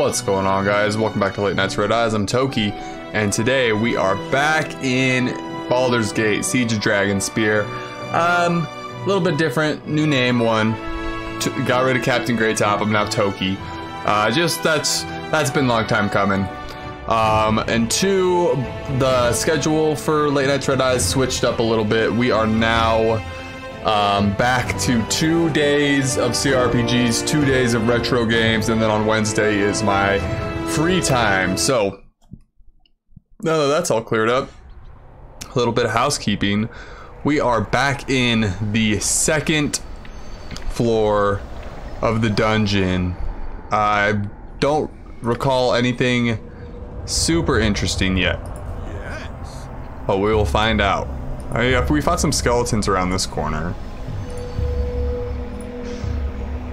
What's going on guys? Welcome back to Late Nights Red Eyes. I'm Toki and today we are back in Baldur's Gate Siege of Dragonspear. Um, a little bit different, new name one. T got rid of Captain Greytop, I'm now Toki. Uh, just that's that's been a long time coming. Um, and two, the schedule for Late Nights Red Eyes switched up a little bit. We are now um, back to two days of CRPGs, two days of retro games, and then on Wednesday is my free time. So, now that that's all cleared up, a little bit of housekeeping. We are back in the second floor of the dungeon. I don't recall anything super interesting yet. But we will find out. Oh, uh, yeah, we fought some skeletons around this corner.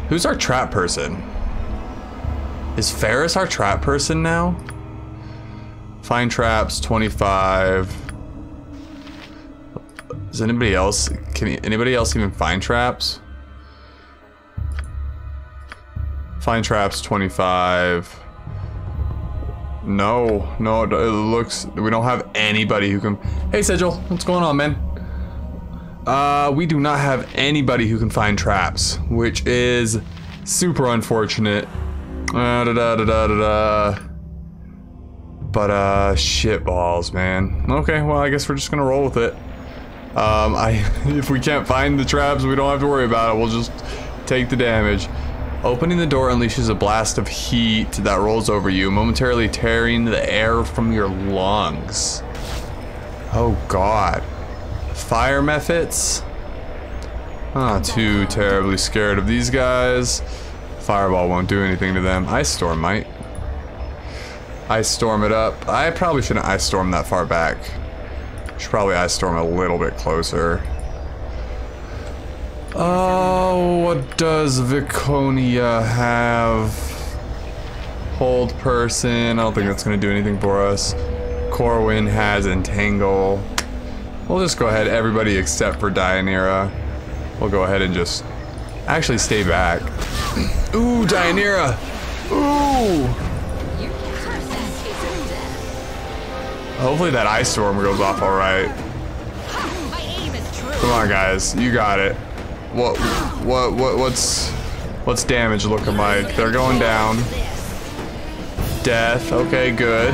Who's our trap person? Is Ferris our trap person now? Find traps, 25. Is anybody else, can anybody else even find traps? Find traps, 25. No, no, it looks, we don't have anybody who can, hey Sigil, what's going on, man? Uh, we do not have anybody who can find traps, which is super unfortunate. Uh, da da da da da da. But, uh, shit balls, man. Okay, well, I guess we're just gonna roll with it. Um, I, if we can't find the traps, we don't have to worry about it. We'll just take the damage. Opening the door unleashes a blast of heat that rolls over you, momentarily tearing the air from your lungs. Oh god. Fire mephits? Not too terribly scared of these guys. Fireball won't do anything to them. Ice Storm might. Ice Storm it up. I probably shouldn't Ice Storm that far back. Should probably Ice Storm a little bit closer. Oh, what does Viconia have? Hold person. I don't think that's going to do anything for us. Corwin has Entangle. We'll just go ahead, everybody except for Dioneira. We'll go ahead and just actually stay back. Ooh, Dioneira! Ooh! Hopefully that ice storm goes off alright. Come on, guys. You got it. What, what, what, what's, what's damage looking like? They're going down. Death. Okay, good.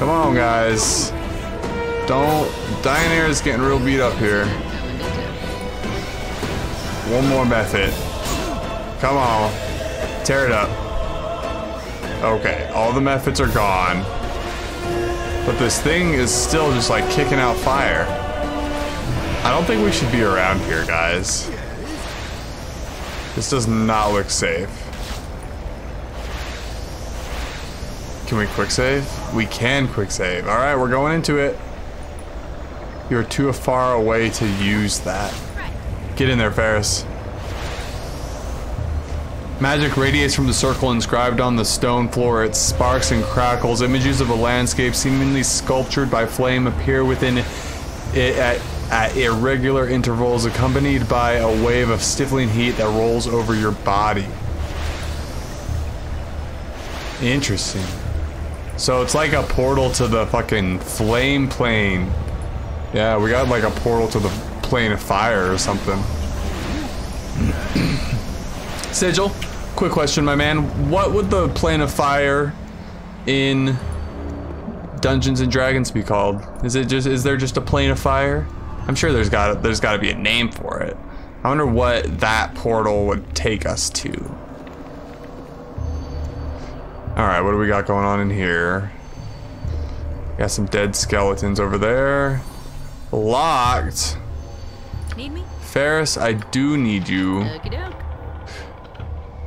Come on, guys. Don't, Dioneira is getting real beat up here. One more mephit. Come on. Tear it up. Okay, all the mephits are gone. But this thing is still just like kicking out fire. I don't think we should be around here, guys. This does not look safe. Can we quick save? We can quick save. All right, we're going into it. You're too far away to use that. Get in there, Ferris. Magic radiates from the circle inscribed on the stone floor. It sparks and crackles. Images of a landscape seemingly sculptured by flame appear within it at at irregular intervals accompanied by a wave of stifling heat that rolls over your body. Interesting. So it's like a portal to the fucking flame plane. Yeah, we got like a portal to the plane of fire or something. Sigil, quick question, my man. What would the plane of fire in Dungeons and Dragons be called? Is it just is there just a plane of fire? I'm sure there's got there's got to be a name for it. I wonder what that portal would take us to. All right, what do we got going on in here? Got some dead skeletons over there. Locked. Need me? Ferris, I do need you.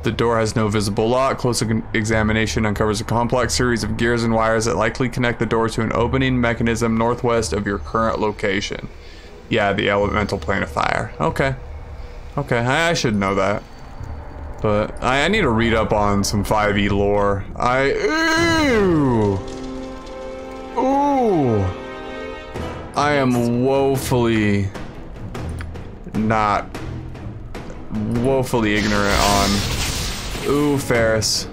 The door has no visible lock. Close examination uncovers a complex series of gears and wires that likely connect the door to an opening mechanism northwest of your current location. Yeah, the elemental plane of fire. Okay. Okay, I, I should know that. But I, I, need to read up on some 5e lore. I... Ooh! Ooh! I am woefully... Not... Woefully ignorant on... Ooh, Ferris.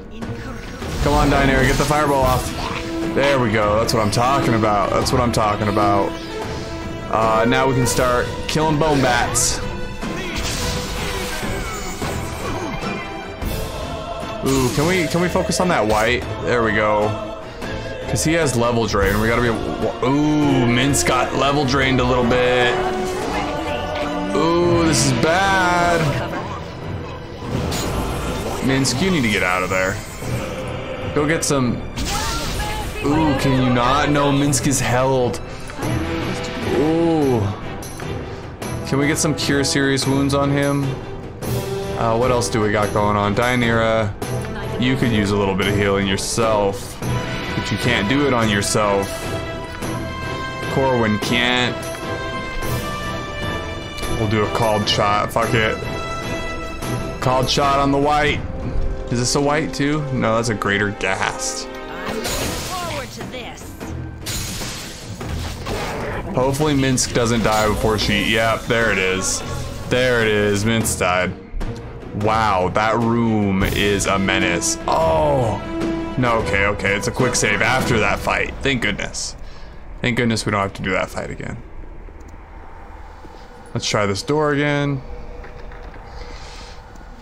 Come on, Diner, get the fireball off. There we go. That's what I'm talking about. That's what I'm talking about. Uh, now we can start killing bone bats. Ooh, can we can we focus on that wight? There we go. Cause he has level drain. We gotta be. Ooh, Minsc got level drained a little bit. Ooh, this is bad. Minsc, you need to get out of there. Go get some. Ooh, can you not? No, Minsc is held. Ooh. Can we get some cure serious wounds on him? Uh, what else do we got going on? Dionira, you could use a little bit of healing yourself, but you can't do it on yourself. Corwin can't. We'll do a called shot. Fuck it. Called shot on the wight. Is this a wight too? No, that's a greater ghast. Hopefully Minsc doesn't die before she... Yep, there it is. There it is. Minsc died. Wow, that room is a menace. Oh. No, okay, okay. It's a quick save after that fight. Thank goodness. Thank goodness we don't have to do that fight again. Let's try this door again.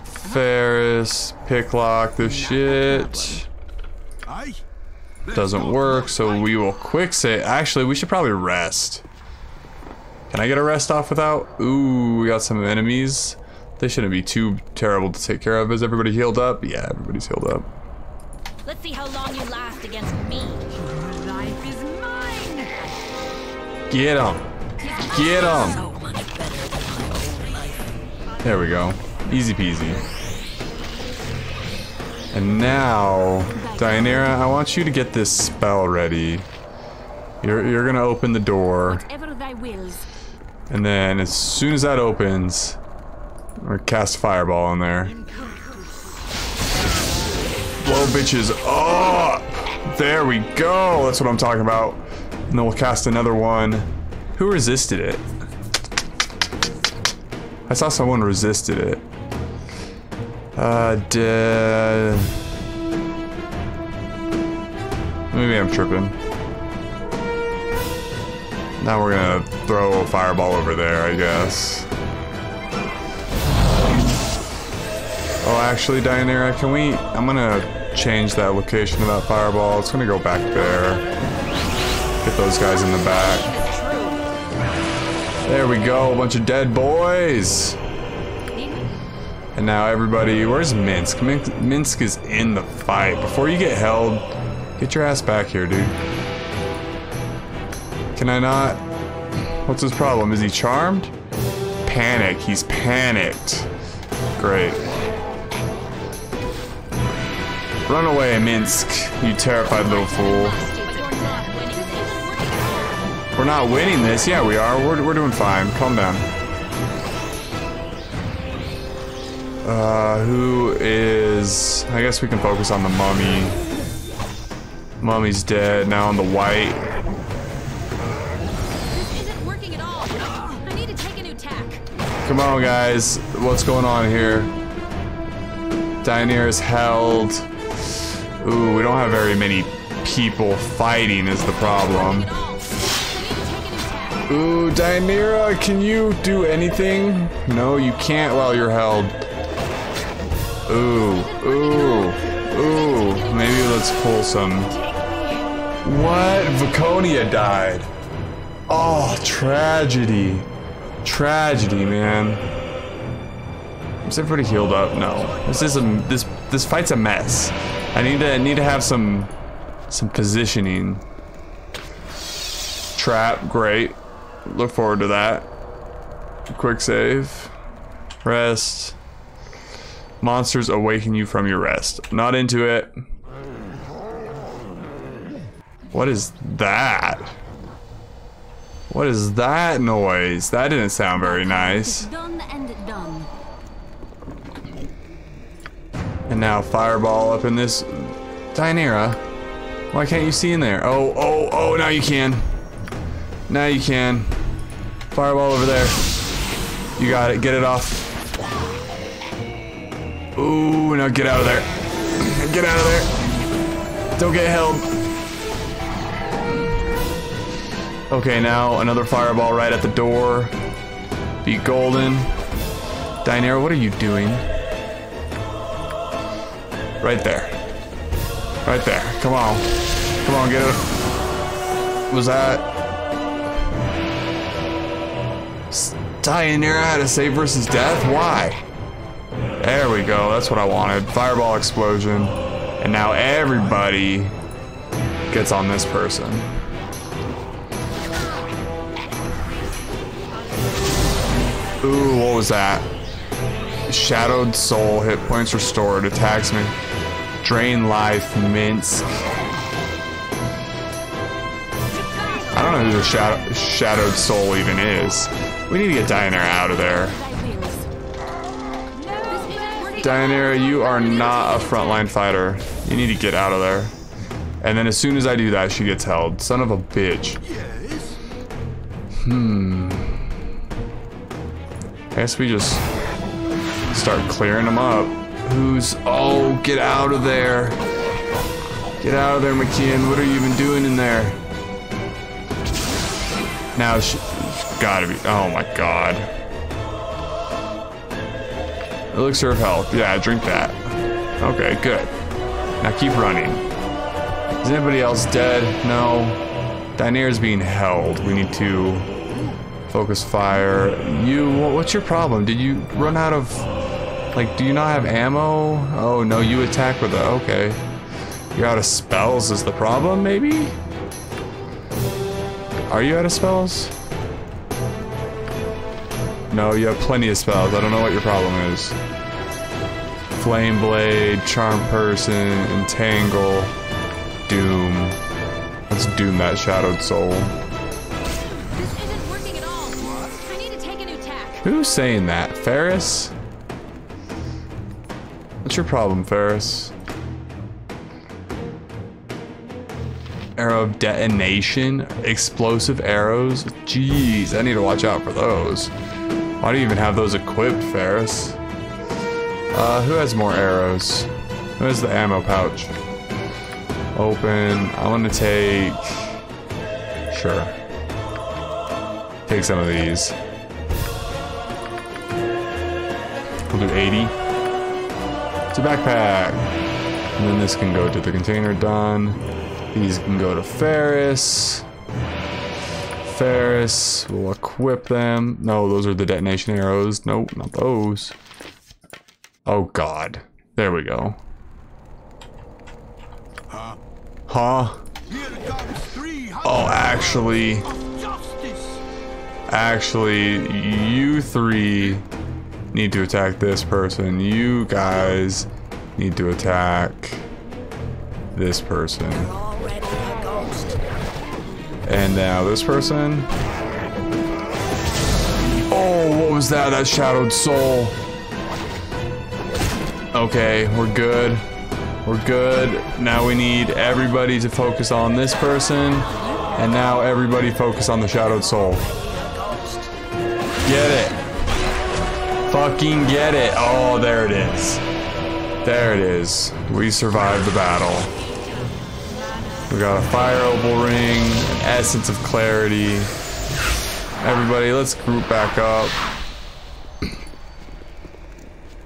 Ferris, pick lock this shit. Aye. Doesn't work, so we will quick save. Actually, we should probably rest. Can I get a rest off without? Ooh, we got some enemies. They shouldn't be too terrible to take care of. Is everybody healed up? Yeah, everybody's healed up. Let's see how long you last against me. Your life is mine. Get them. Get them. So much better than my old life. There we go. Easy peasy. And now, Dianira, I want you to get this spell ready. You're, you're gonna open the door, and then as soon as that opens, or cast fireball in there. Blow bitches up! There we go! That's what I'm talking about. And then we'll cast another one. Who resisted it? I saw someone resisted it. Uh, duh. Maybe I'm tripping. Now we're gonna throw a fireball over there, I guess. Oh, actually, Dianera, can we... I'm gonna change that location of that fireball. It's gonna go back there. Get those guys in the back. There we go, a bunch of dead boys. And now everybody, where's Minsc? Minsc? Minsc is in the fight. Before you get held, get your ass back here, dude. Can I not? What's his problem? Is he charmed? Panic. He's panicked. Great. Run away, Minsc, you terrified little fool. We're not winning this. Yeah, we are. We're, we're doing fine. Calm down. Uh, who is... I guess we can focus on the mummy. Mummy's dead. Now on the wight. This isn't working at all. Oh, I need to take a new tack. Come on, guys. What's going on here? Dianir is held. Ooh, we don't have very many people fighting is the problem. At all. I need to take a new tack. Ooh, Dianira, can you do anything? No, you can't while you're held. Ooh, ooh, ooh. Maybe let's pull some. What? Viconia died. Oh, tragedy. Tragedy, man. Is everybody healed up? No. This is a this this fight's a mess. I need to need to have some some positioning. Trap, great. Look forward to that. Quick save. Rest. Monsters awaken you from your rest. Not into it. What is that? What is that noise? That didn't sound very nice. Done and done. And now fireball up in this Dynera. Why can't you see in there? Oh, oh, oh, now you can. Now you can. Fireball over there. You got it. Get it off. Ooh, now get out of there. Get out of there. Don't get held. Okay, now another fireball right at the door. Be golden. Daenerys, what are you doing? Right there. Right there. Come on. Come on, get it. Was that... Daenerys had a save versus death? Why? There we go. That's what I wanted. Fireball explosion. And now everybody gets on this person. Ooh, what was that? Shadowed soul, hit points restored, attacks me. Drain life, Minsc. I don't know who the shadow, shadowed soul even is. We need to get Daenerys out of there. Daenerys, you are not a frontline fighter. You need to get out of there. And then as soon as I do that, she gets held. Son of a bitch. Hmm. I guess we just start clearing them up. Who's... Oh, get out of there. Get out of there, M'Khiin. What are you even doing in there? Now she... has Gotta be... Oh my god. Elixir of health. Yeah, drink that. Okay, good. Now keep running. Is anybody else dead? No. Daenerys being held. We need to focus fire. You, what's your problem? Did you run out of, like, do you not have ammo? Oh, no, you attack with a, okay. You're out of spells is the problem, maybe? Are you out of spells? No, you have plenty of spells. I don't know what your problem is. Flame Blade, Charm Person, Entangle, Doom. Let's doom that Shadowed Soul. Who's saying that? Ferris? What's your problem, Ferris? Arrow of detonation? Explosive arrows? Jeez, I need to watch out for those. Why do you even have those equipped, Ferris? Uh, who has more arrows? Who has the ammo pouch? Open. I want to take... Sure. Take some of these. Do 80. It's a backpack. And then this can go to the container, done. These can go to Ferris. Ferris, we'll equip them. No, those are the detonation arrows. Nope, not those. Oh god. There we go. Huh? Huh? Oh, actually, actually, you three need to attack this person. You guys need to attack this person. And now this person. Oh, what was that? That shadowed soul. Okay, we're good. We're good. Now we need everybody to focus on this person. And now everybody focus on the shadowed soul. Get it. Fucking get it. Oh, there it is. There it is. We survived the battle. We got a fire opal ring, an essence of clarity. Everybody, let's group back up.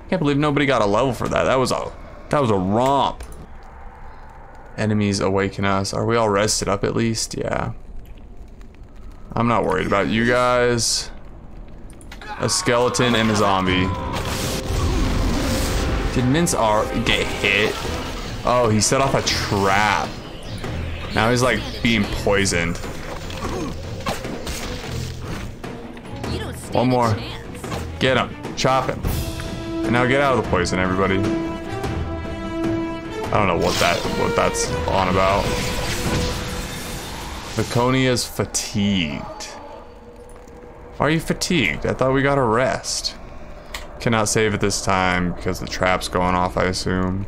Can't believe nobody got a level for that. That was a that was a romp. Enemies awaken us. Are we all rested up at least? Yeah. I'm not worried about you guys. A skeleton and a zombie. Did Mince R get hit? Oh, he set off a trap. Now he's like being poisoned. One more. Get him. Chop him. And now get out of the poison, everybody. I don't know what that what that's on about. Viconia's fatigued. Why are you fatigued? I thought we got a rest. Cannot save at this time because the trap's going off, I assume.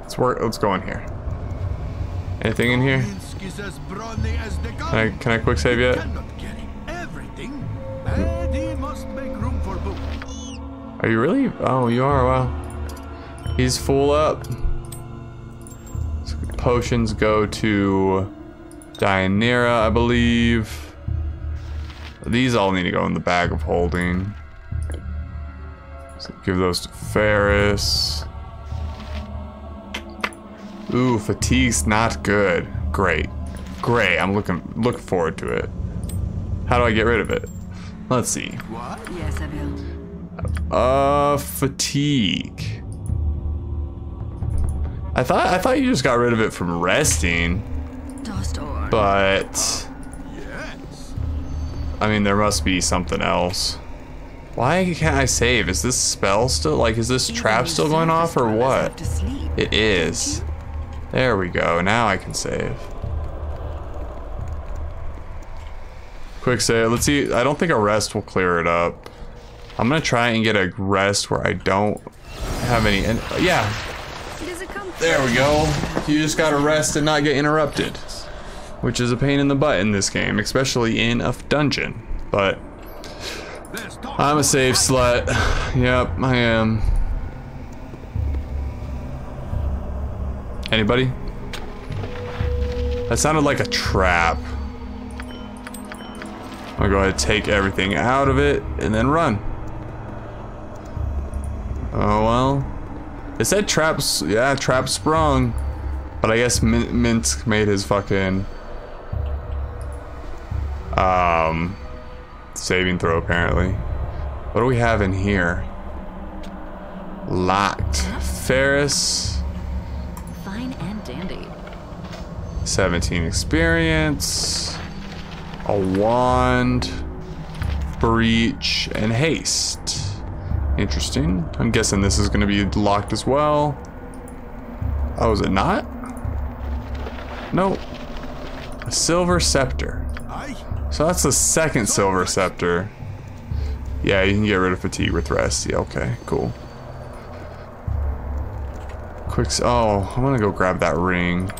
Let's work let's go in here. Anything in here? Can I can I quick save yet? Are you really? Oh, you are. Wow. He's full up. Potions go to Dianira, I believe. These all need to go in the bag of holding. So give those to Ferris. Ooh, fatigue's not good. Great. Great. I'm looking looking forward to it. How do I get rid of it? Let's see. What? Yes, I will. Uh, fatigue. I thought I thought you just got rid of it from resting, Dust but. I mean there must be something else. Why can't I save? Is this spell still like is this trap still going off or what? It is. There we go. Now I can save. Quick save. Let's see. I don't think a rest will clear it up. I'm gonna try and get a rest where I don't have any. And yeah, It is a comfort. there we go. You just gotta rest and not get interrupted, which is a pain in the butt in this game, especially in a dungeon. But I'm a safe slut. Yep, I am. Anybody? That sounded like a trap. I'm gonna go ahead and take everything out of it and then run. Oh well. It said traps, yeah, trap sprung. But I guess Min Minsc made his fucking um saving throw apparently. What do we have in here? Locked. Ferris, Fine and dandy. 17 experience, a wand, breach, and haste. Interesting. I'm guessing this is going to be locked as well. Oh, is it not? No. A silver scepter. Aye. So that's the second silver scepter. Yeah, you can get rid of fatigue with rest. Yeah, okay, cool. Quick. Oh, I'm gonna go grab that ring.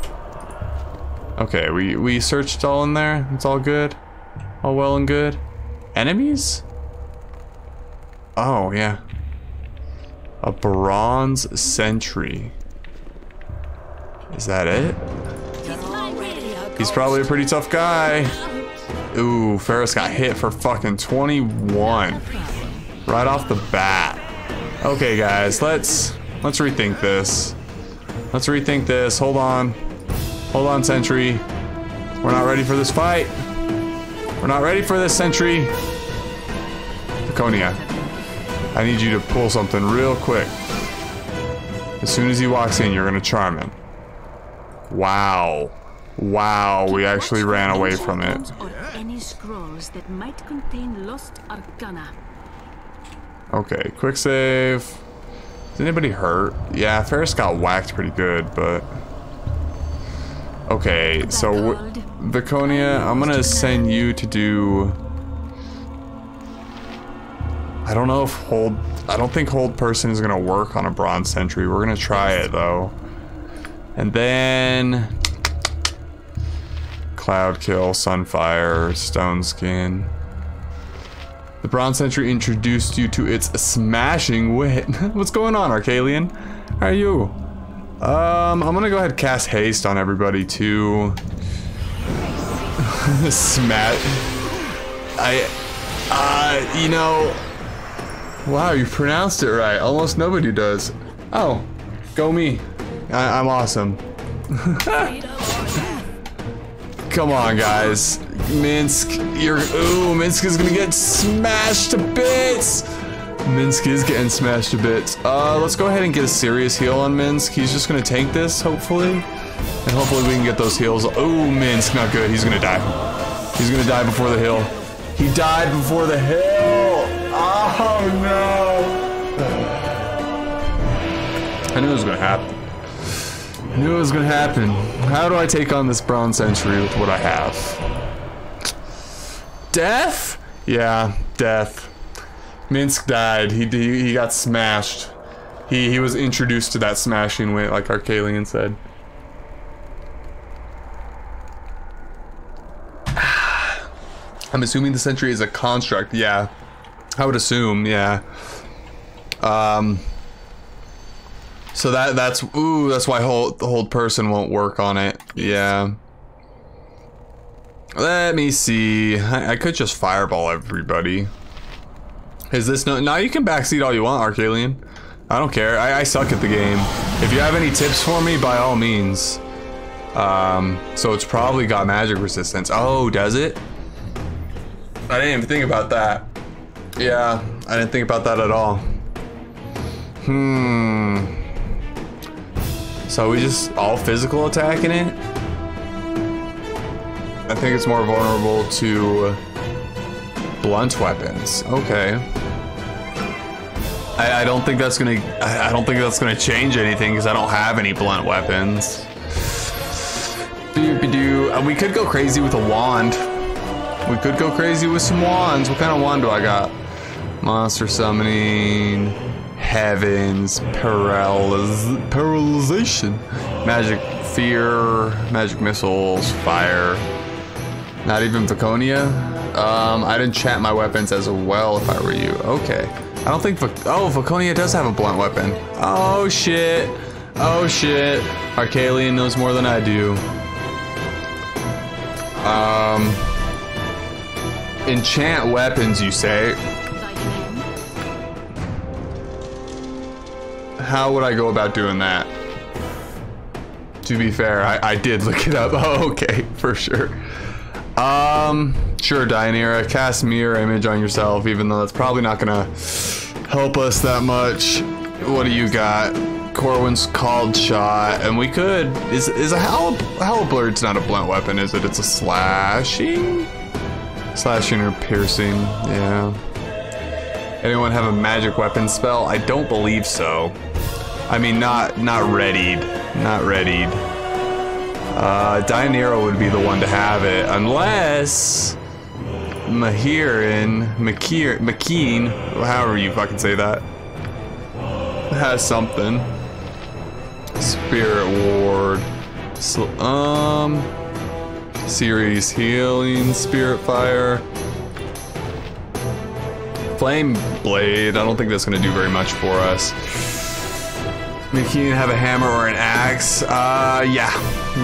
Okay, we we searched all in there. It's all good. All well and good. Enemies? Oh yeah. A bronze sentry. Is that it? He's probably a pretty tough guy. Ooh, Ferris got hit for fucking 21. Right off the bat. Okay, guys, let's let's rethink this. Let's rethink this. Hold on. Hold on, Sentry. We're not ready for this fight. We're not ready for this, Sentry. Viconia, I need you to pull something real quick. As soon as he walks in, you're gonna charm him. Wow. Wow, we actually ran away from it. Any scrolls that might contain lost arcana. Okay, quick save. Is anybody hurt? Yeah, Ferris got whacked pretty good, but... Okay, so... Viconia, I'm gonna send you to do... I don't know if hold... I don't think hold person is gonna work on a bronze sentry. We're gonna try it, though. And then... Cloud kill, sunfire, stone skin. The Bronze Sentry introduced you to its smashing wit. What's going on, Arcalian? How are you? Um, I'm gonna go ahead and cast haste on everybody too. Smat. I, uh, you know, wow, you pronounced it right. Almost nobody does. Oh, go me. I, I'm awesome. Come on, guys. Minsc, you're. Ooh, Minsc is gonna get smashed to bits. Minsc is getting smashed to bits. Uh, let's go ahead and get a serious heal on Minsc. He's just gonna tank this, hopefully. And hopefully we can get those heals. Oh, Minsc, not good. He's gonna die. He's gonna die before the hill. He died before the hill. Oh, no. I knew it was gonna happen. Knew it was gonna happen. How do I take on this bronze sentry with what I have? Death? Yeah, death. Minsc died. He he, he got smashed. He he was introduced to that smashing wit, like Arcalian said. I'm assuming the sentry is a construct. Yeah, I would assume. Yeah. Um. So that that's ooh, that's why the hold person won't work on it. Yeah. Let me see. I, I could just fireball everybody. Is this no? Now you can backseat all you want, Arcalian. I don't care. I, I suck at the game. If you have any tips for me, by all means. Um, so it's probably got magic resistance. Oh, does it? I didn't even think about that. Yeah, I didn't think about that at all. Hmm. So we just all physical attacking it? I think it's more vulnerable to blunt weapons. Okay. I, I don't think that's gonna. I, don't think that's gonna change anything because I don't have any blunt weapons. Uh, We could go crazy with a wand. We could go crazy with some wands. What kind of wand do I got? Monster summoning, heavens, paralyz paralyzation, magic fear, magic missiles, fire. Not even Viconia. Um, I'd enchant my weapons as well if I were you. Okay. I don't think. Vic oh, Viconia does have a blunt weapon. Oh shit. Oh shit. Arcalian knows more than I do. Um, enchant weapons, you say? How would I go about doing that? To be fair, I, I did look it up. Oh, okay, for sure. Um, sure, Dianera, cast mirror image on yourself, even though that's probably not gonna help us that much. What do you got? Corwin's called shot, and we could. Is is a hell halberd's not a blunt weapon, is it? It's a slashing, slashing or piercing. Yeah. Anyone have a magic weapon spell? I don't believe so. I mean, not not readied, not readied. Uh, Dionero would be the one to have it, unless Mahirin, Makir, M'Khiin, however you fucking say that, has something. Spirit Ward, Sl- um, Series Healing, Spirit Fire. Flame Blade, I don't think that's gonna do very much for us. M'Khiin have a hammer or an axe? Uh, yeah.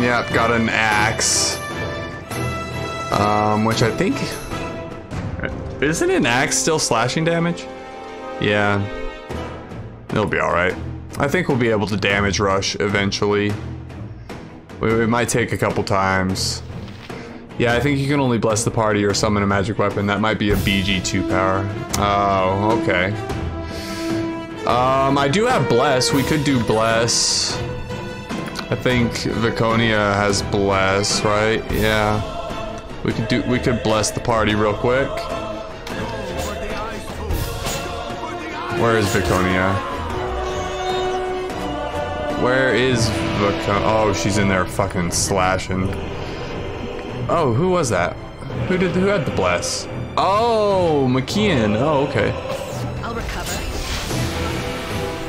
Yep, got an axe. Um, which I think... Isn't an axe still slashing damage? Yeah. It'll be alright. I think we'll be able to damage rush eventually. It might take a couple times. Yeah, I think you can only bless the party or summon a magic weapon. That might be a BG2 power. Oh, okay. Um, I do have bless. We could do bless. I think Viconia has bless, right? Yeah. We could do. We could bless the party real quick. Where is Viconia? Where is Viconia? Oh, she's in there fucking slashing. Oh, who was that? Who did? Who had the bless? Oh, M'Khiin. Oh, okay.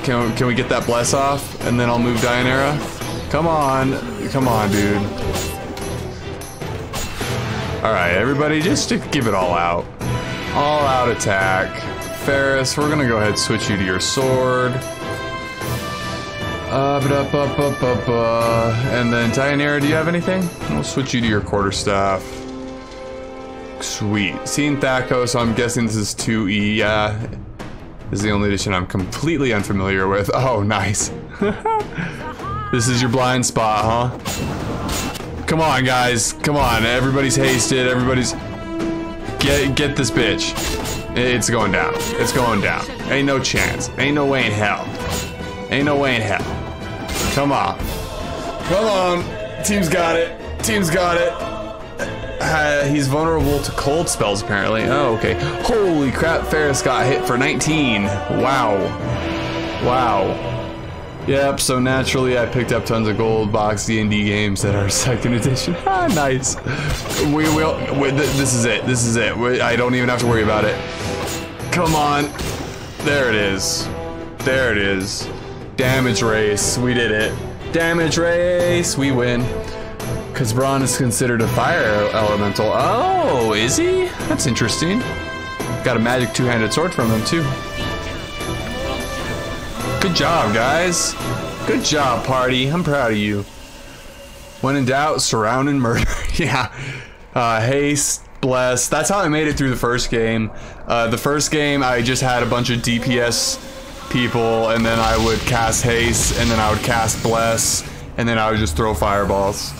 Can, can we get that bless off and then I'll move Dianera? Come on. Come on, dude. Alright, everybody, just to give it all out. All out attack. Ferris, we're gonna go ahead and switch you to your sword. Uh, ba ba ba ba ba. And then Dianera, do you have anything? We'll switch you to your quarterstaff. Sweet. Seeing THAC0, so I'm guessing this is 2E. Yeah. This is the only edition I'm completely unfamiliar with. Oh, nice. this is your blind spot, huh? Come on, guys. Come on. Everybody's hasted. Everybody's... Get get this bitch. It's going down. It's going down. Ain't no chance. Ain't no way in hell. Ain't no way in hell. Come on. Come on. Team's got it. Team's got it. Uh, he's vulnerable to cold spells, apparently. Oh, okay. Holy crap, Ferris got hit for 19. Wow. Wow. Yep, so naturally I picked up tons of gold box D&D games that are second edition. ah, nice. We will, we, th this is it, this is it. We, I don't even have to worry about it. Come on. There it is. There it is. Damage race, we did it. Damage race, we win. Because Braun is considered a fire elemental. Oh, is he? That's interesting. Got a magic two-handed sword from him, too. Good job, guys. Good job, party. I'm proud of you. When in doubt, surround and murder. yeah. Uh, haste, bless. That's how I made it through the first game. Uh, the first game, I just had a bunch of DPS people, and then I would cast haste, and then I would cast bless, and then I would just throw fireballs.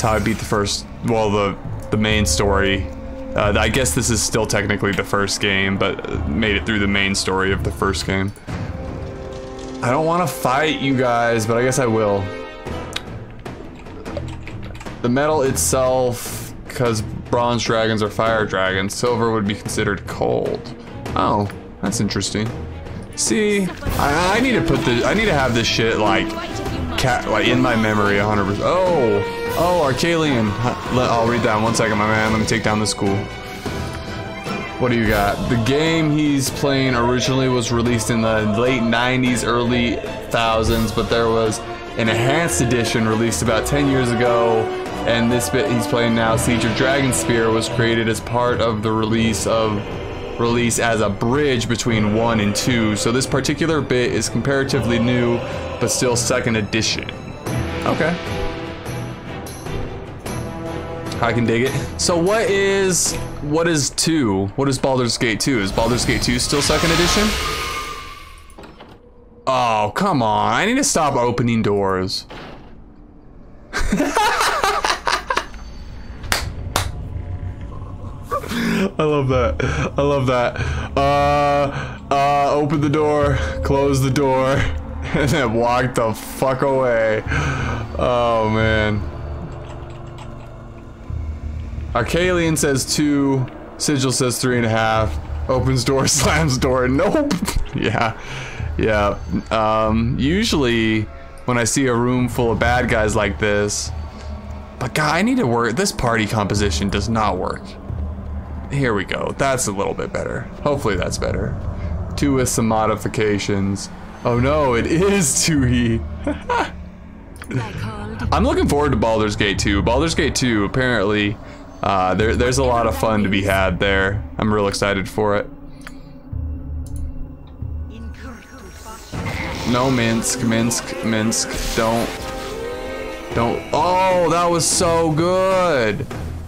That's how I beat the first, well, the the main story. Uh, I guess this is still technically the first game, but made it through the main story of the first game. I don't want to fight you guys, but I guess I will. The metal itself, because bronze dragons are fire dragons, silver would be considered cold. Oh, that's interesting. See, I, I need to put the, I need to have this shit like, cat, like in my memory 100%. Oh, oh, Arcalian. I'll read that in one second, my man. Let me take down the school. What do you got? The game he's playing originally was released in the late 90s, early thousands, but there was an enhanced edition released about 10 years ago, and this bit he's playing now, Siege of Dragonspear, was created as part of the release of release as a bridge between 1 and 2, so this particular bit is comparatively new, but still second edition. Okay. I can dig it. So what is what is two? What is Baldur's Gate 2? Is Baldur's Gate 2 still second edition? Oh, come on. I need to stop opening doors. I love that. I love that. Uh, uh, open the door, close the door, and then walk the fuck away. Oh, man. Arcalian says two. Sigil says three and a half. Opens door, slams door. Nope. yeah. Yeah. Um, usually when I see a room full of bad guys like this, but God, I need to work. This party composition does not work. Here we go. That's a little bit better. Hopefully that's better. Two with some modifications. Oh no, it is 2E. I'm looking forward to Baldur's Gate 2. Baldur's Gate 2 apparently uh, there, there's a lot of fun to be had there. I'm real excited for it. No, Minsc, Minsc, Minsc, don't, don't. Oh, that was so good.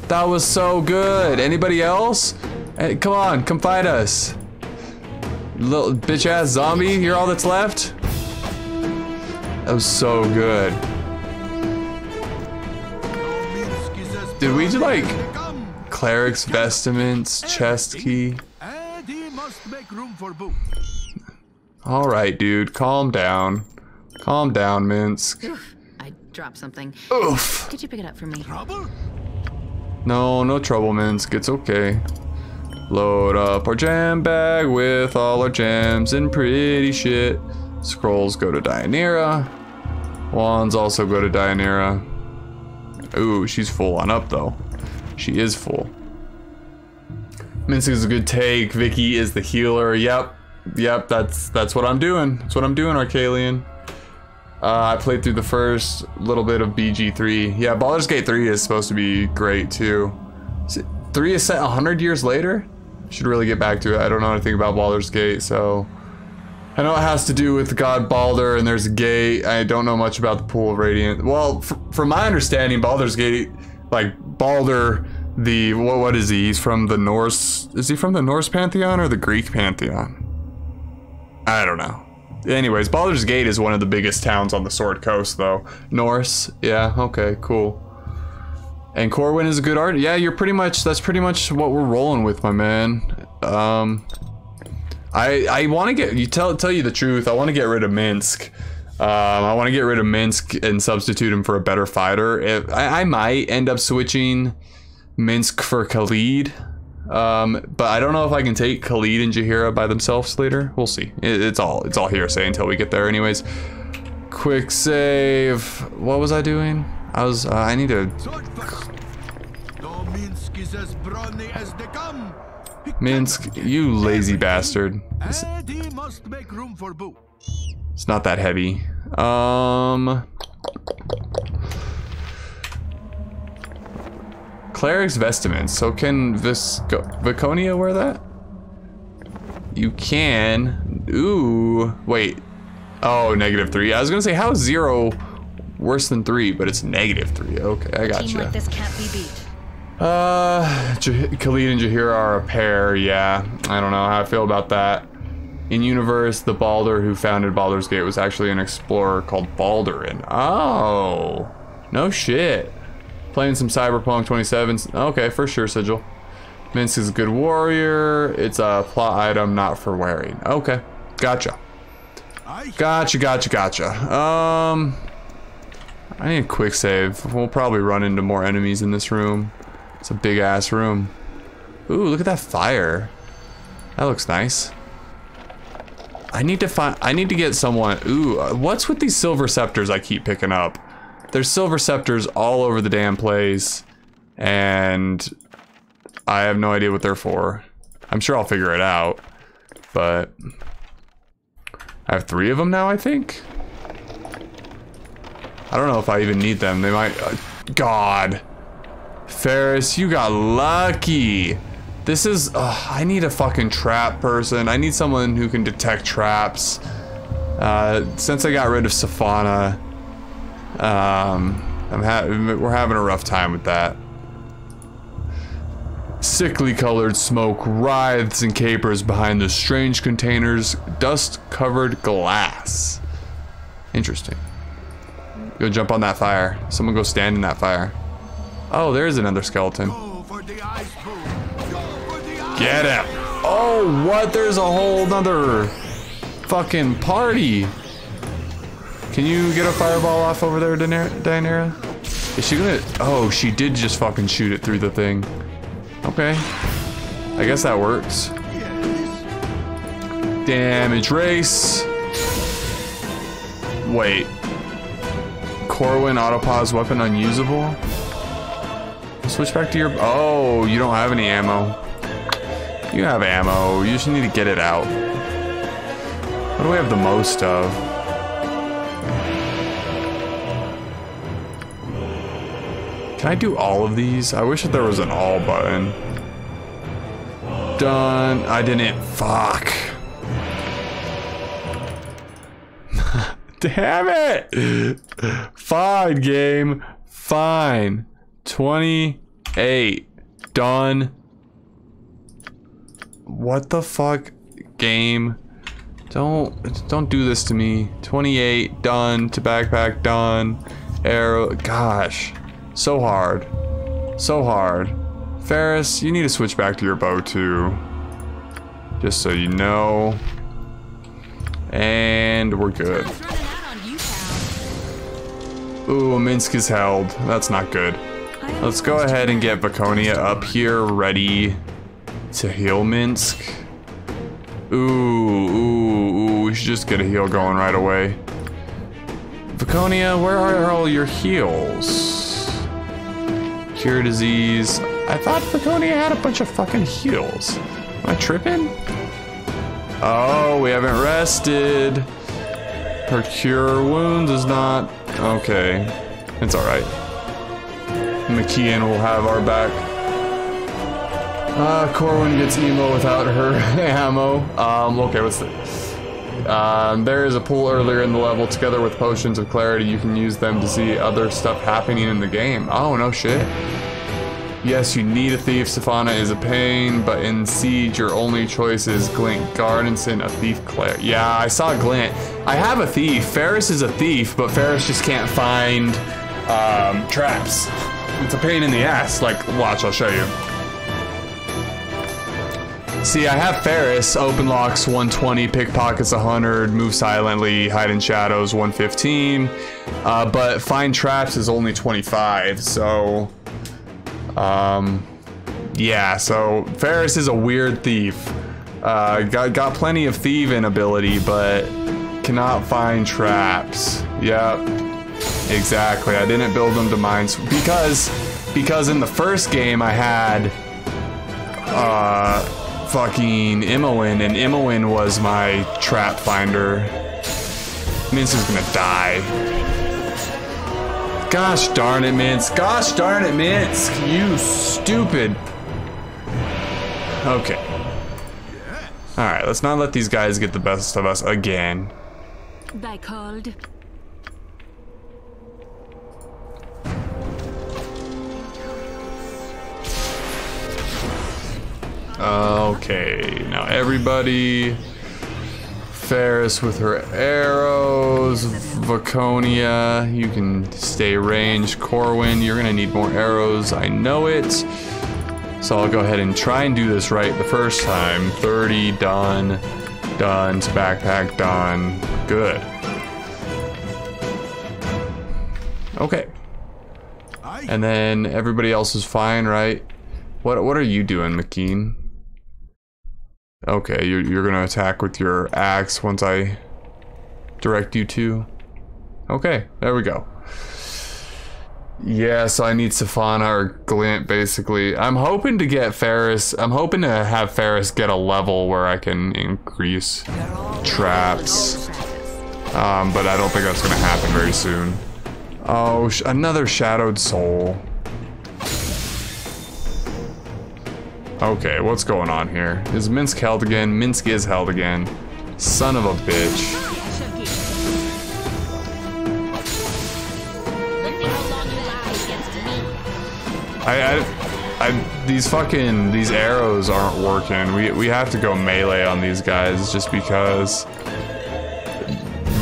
That was so good. Anybody else? Hey, come on, come fight us. Little bitch ass zombie, you're all that's left? That was so good. Did we do like cleric's vestments, chest key? And he must make room for boot. All right, dude, calm down. Calm down, Minsc. I dropped something. Oof. Could you pick it up for me? Trouble? No, no trouble, Minsc. It's okay. Load up our jam bag with all our gems and pretty shit. Scrolls go to Dynaheir. Wands also go to Dynaheir. Ooh, she's full on up though. She is full. Minsc is a good take. Vicky is the healer. Yep. Yep, that's that's what I'm doing. That's what I'm doing, Arcalian. Uh, I played through the first little bit of BG3. Yeah, Baldur's Gate 3 is supposed to be great too. Is it, 3 is set 100 years later? Should really get back to it. I don't know anything about Baldur's Gate, so... I know it has to do with God Baldur and there's a gate. I don't know much about the Pool of Radiance. Well, from my understanding, Baldur's Gate, like Baldur, the what what is he? He's from the Norse. Is he from the Norse pantheon or the Greek pantheon? I don't know. Anyways, Baldur's Gate is one of the biggest towns on the Sword Coast, though. Norse, yeah, okay, cool. And Corwin is a good art. Yeah, you're pretty much. That's pretty much what we're rolling with, my man. Um, I I want to get you tell tell you the truth. I want to get rid of Minsc. Um, I want to get rid of Minsc and substitute him for a better fighter. If, I, I might end up switching Minsc for Khalid. Um, but I don't know if I can take Khalid and Jaheira by themselves later. We'll see. It, it's all it's all hearsay until we get there, anyways. Quick save. What was I doing? I was. Uh, I need to. Minsc, you lazy bastard. It's, it's not that heavy. Um. Cleric's vestments. So can Visco Viconia wear that? You can. Ooh. Wait. Oh, negative three. I was gonna say, how is zero worse than three? But it's negative three. Okay, I got Team you. like this can't be beat. Uh, Jah- Khalid and Jaheira are a pair. Yeah, I don't know how I feel about that. In universe, the Baldur who founded Baldur's Gate was actually an explorer called Balduran. Oh, no shit. Playing some Cyberpunk 27. Okay, for sure, Sigil. Minsc is a good warrior. It's a plot item, not for wearing. Okay, gotcha. Gotcha, gotcha, gotcha. Um, I need a quick save. We'll probably run into more enemies in this room. It's a big ass room. Ooh, look at that fire. That looks nice. I need to find. I need to get someone. Ooh, uh, what's with these silver scepters I keep picking up? There's silver scepters all over the damn place, and I have no idea what they're for. I'm sure I'll figure it out, but I have three of them now, I think. I don't know if I even need them. They might. Uh, God. Ferris, you got lucky. This is. Uh, I need a fucking trap person. I need someone who can detect traps. Uh, since I got rid of Safana, um, I'm ha we're having a rough time with that. Sickly colored smoke writhes and capers behind the strange containers, dust covered glass. Interesting. Go jump on that fire. Someone go stand in that fire. Oh, there's another skeleton. Get him! Oh, what? There's a whole nother fucking party. Can you get a fireball off over there, Daener- Daenerys? Is she gonna? Oh, she did just fucking shoot it through the thing. Okay. I guess that works. Damage race. Wait. Corwin autopause weapon unusable? Switch back to your. Oh, you don't have any ammo. You have ammo. You just need to get it out. What do we have the most of? Can I do all of these? I wish that there was an all button. Done. I didn't. Fuck. Damn it! Fine, game. Fine. 28. Done. What the fuck? Game. Don't don't do this to me. 28 done to backpack done. Arrow gosh. So hard. So hard. Ferris, you need to switch back to your bow too. Just so you know. And we're good. Time's running out on you, pal. Ooh, Minsc is held. That's not good. Let's go ahead and get Viconia up here ready to heal Minsc. Ooh, ooh, ooh, we should just get a heal going right away. Viconia, where are all your heals? Cure disease. I thought Viconia had a bunch of fucking heals. Am I tripping? Oh, we haven't rested. Her cure wounds is not okay. It's all right. M'Khiin will have our back. Uh, Corwin gets emo without her ammo. Um, okay, what's this? Um, there is a pool earlier in the level. Together with potions of clarity, you can use them to see other stuff happening in the game. Oh, no shit. Yes, you need a thief. Safana is a pain, but in Siege, your only choice is Glint Gardenson, a thief cleric. Yeah, I saw Glint. I have a thief. Ferris is a thief, but Ferris just can't find um, traps. It's a pain in the ass. Like, watch, I'll show you. See, I have Ferris, open locks 120, pickpockets 100, move silently, hide in shadows 115, uh, but find traps is only 25, so um, yeah, so Ferris is a weird thief. Uh, got, got plenty of thieving ability, but cannot find traps. Yep, exactly. I didn't build them to mines because because in the first game I had uh fucking Imoen, and Imoen was my trap finder. Minsc is gonna die. Gosh darn it, Minsc. Gosh darn it, Minsc. You stupid. Okay. Alright, let's not let these guys get the best of us again. Thy called. Okay, now everybody. Ferris with her arrows. Viconia, you can stay ranged. Corwin, you're gonna need more arrows. I know it. So I'll go ahead and try and do this right the first time. 30 done. Done. Backpack done. Good. Okay. And then everybody else is fine, right? What what are you doing, M'Khiin? Okay, you're you're gonna attack with your axe once I direct you to. Okay, there we go. Yeah, so I need Safana or Glint basically. I'm hoping to get Ferris. I'm hoping to have Ferris get a level where I can increase traps. Um, but I don't think that's gonna happen very soon. Oh, sh another shadowed soul. Okay, what's going on here? Is Minsc held again? Minsc is held again. Son of a bitch. I, I, I, these fucking, these arrows aren't working. We, we have to go melee on these guys just because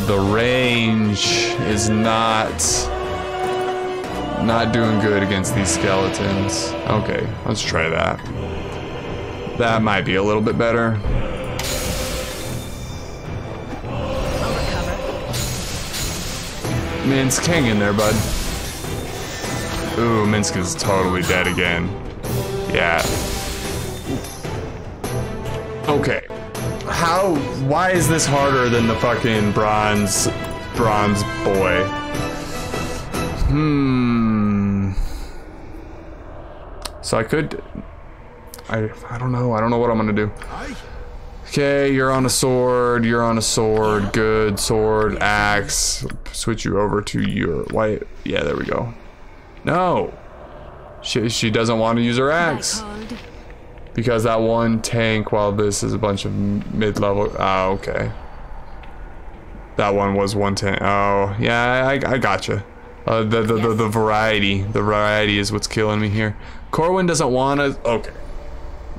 the range is not, not doing good against these skeletons. Okay, let's try that. That might be a little bit better. Minsc, hang in there, bud. Ooh, Minsc is totally dead again. Yeah. Okay. How, why is this harder than the fucking bronze, bronze boy? Hmm. So I could, I, I don't know. I don't know what I'm gonna do. Okay, you're on a sword. You're on a sword. Good sword, axe. Switch you over to your white. Yeah, there we go. No, she she doesn't want to use her axe because that one tank. While this is a bunch of mid-level. Oh, okay. That one was one tank. Oh, yeah, I I gotcha. Uh, the, the, the the variety, the variety is what's killing me here. Corwin doesn't want to. Okay.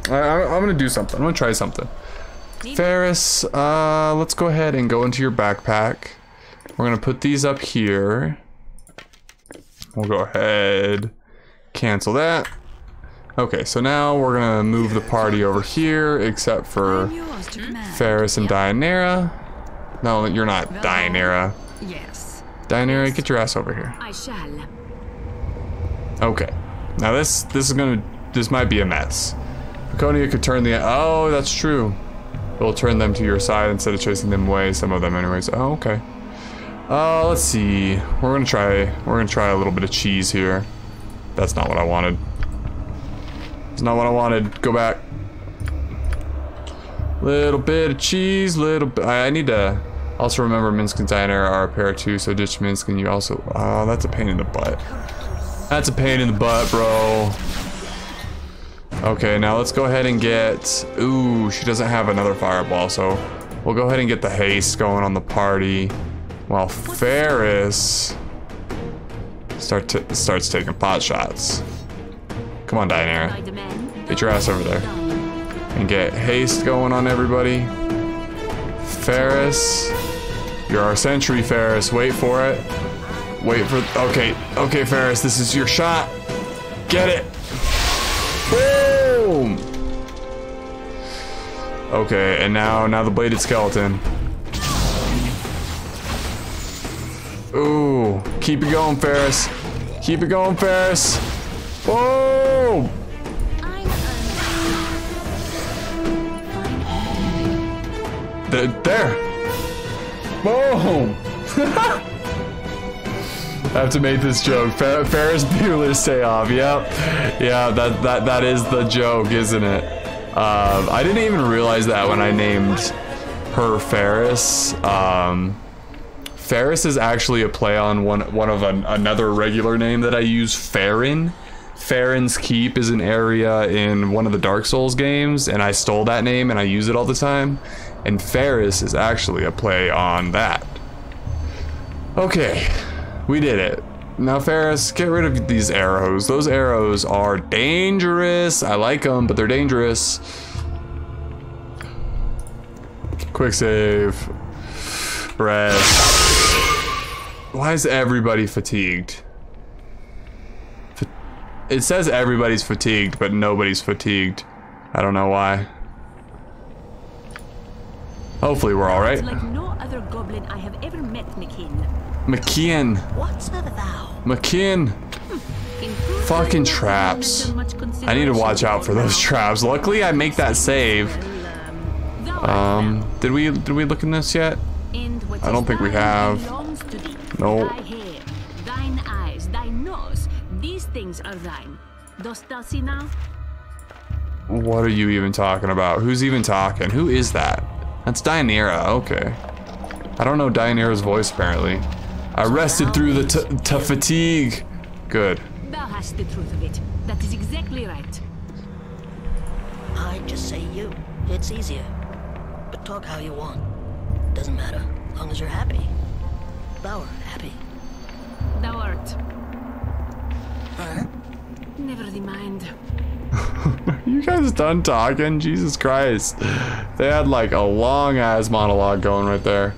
I, I, I'm gonna do something. I'm gonna try something. Ferris, uh, let's go ahead and go into your backpack. We're gonna put these up here. We'll go ahead, cancel that. Okay, so now we're gonna move the party over here, except for Yours to command. Ferris and Dynaheir. No, you're not Dynaheir. Yes. Dynaheir, get your ass over here. I shall. Okay. Now this this is gonna this might be a mess. Laconia could turn the oh that's true. It'll turn them to your side instead of chasing them away. Some of them anyways. Oh okay. Uh let's see. We're gonna try we're gonna try a little bit of cheese here. That's not what I wanted. It's not what I wanted. Go back. Little bit of cheese, little bit. I I need to also remember Minsc and Dynaheir are a pair too, so ditch Minsc and you also. Oh, that's a pain in the butt. That's a pain in the butt, bro. Okay, now let's go ahead and get... Ooh, she doesn't have another fireball, so we'll go ahead and get the haste going on the party. While Ferris start to, starts taking pot shots. Come on, Diana. By the men. Get your ass over there. And get haste going on everybody. Ferris. You're our sentry, Ferris. Wait for it. Wait for... Okay, okay, Ferris, this is your shot. Get it. Okay, and now, now the bladed skeleton. Ooh, keep it going, Ferris. Keep it going, Ferris. Boom! I'm there. Boom. I have to make this joke. Fer- Ferris Bueller stay off. Yep. Yeah, that that that is the joke, isn't it? Um, I didn't even realize that when I named her Ferris. Um, Ferris is actually a play on one one of an, another regular name that I use, Farron. Farron's Keep is an area in one of the Dark Souls games, and I stole that name and I use it all the time. And Ferris is actually a play on that. Okay, we did it. Now, Ferris, get rid of these arrows. Those arrows are dangerous. I like them, but they're dangerous. Quick save. Rest. Why is everybody fatigued? It says everybody's fatigued, but nobody's fatigued. I don't know why. Hopefully we're all right. Like no other goblin I have ever met, M'Khiin. M'Khiin. What's thou? M'Khiin. Fucking traps. I need to watch out for those traps. Luckily, I make that save. Um, did we did we look in this yet? I don't think we have. belongs to thee. No. Thine eyes, thy nose, these things are thine. Dost thou see now? What are you even talking about? Who's even talking? Who is that? That's Dynaheir. Okay. I don't know Dynaheir's voice apparently. I rested through the t- t- fatigue. Good. Thou hast the truth of it. That is exactly right. I just say you. It's easier. But talk how you want. Doesn't matter, long as you're happy. Thou art happy. Thou art. Never the mind. You guys done talking? Jesus Christ. They had like a long ass monologue going right there.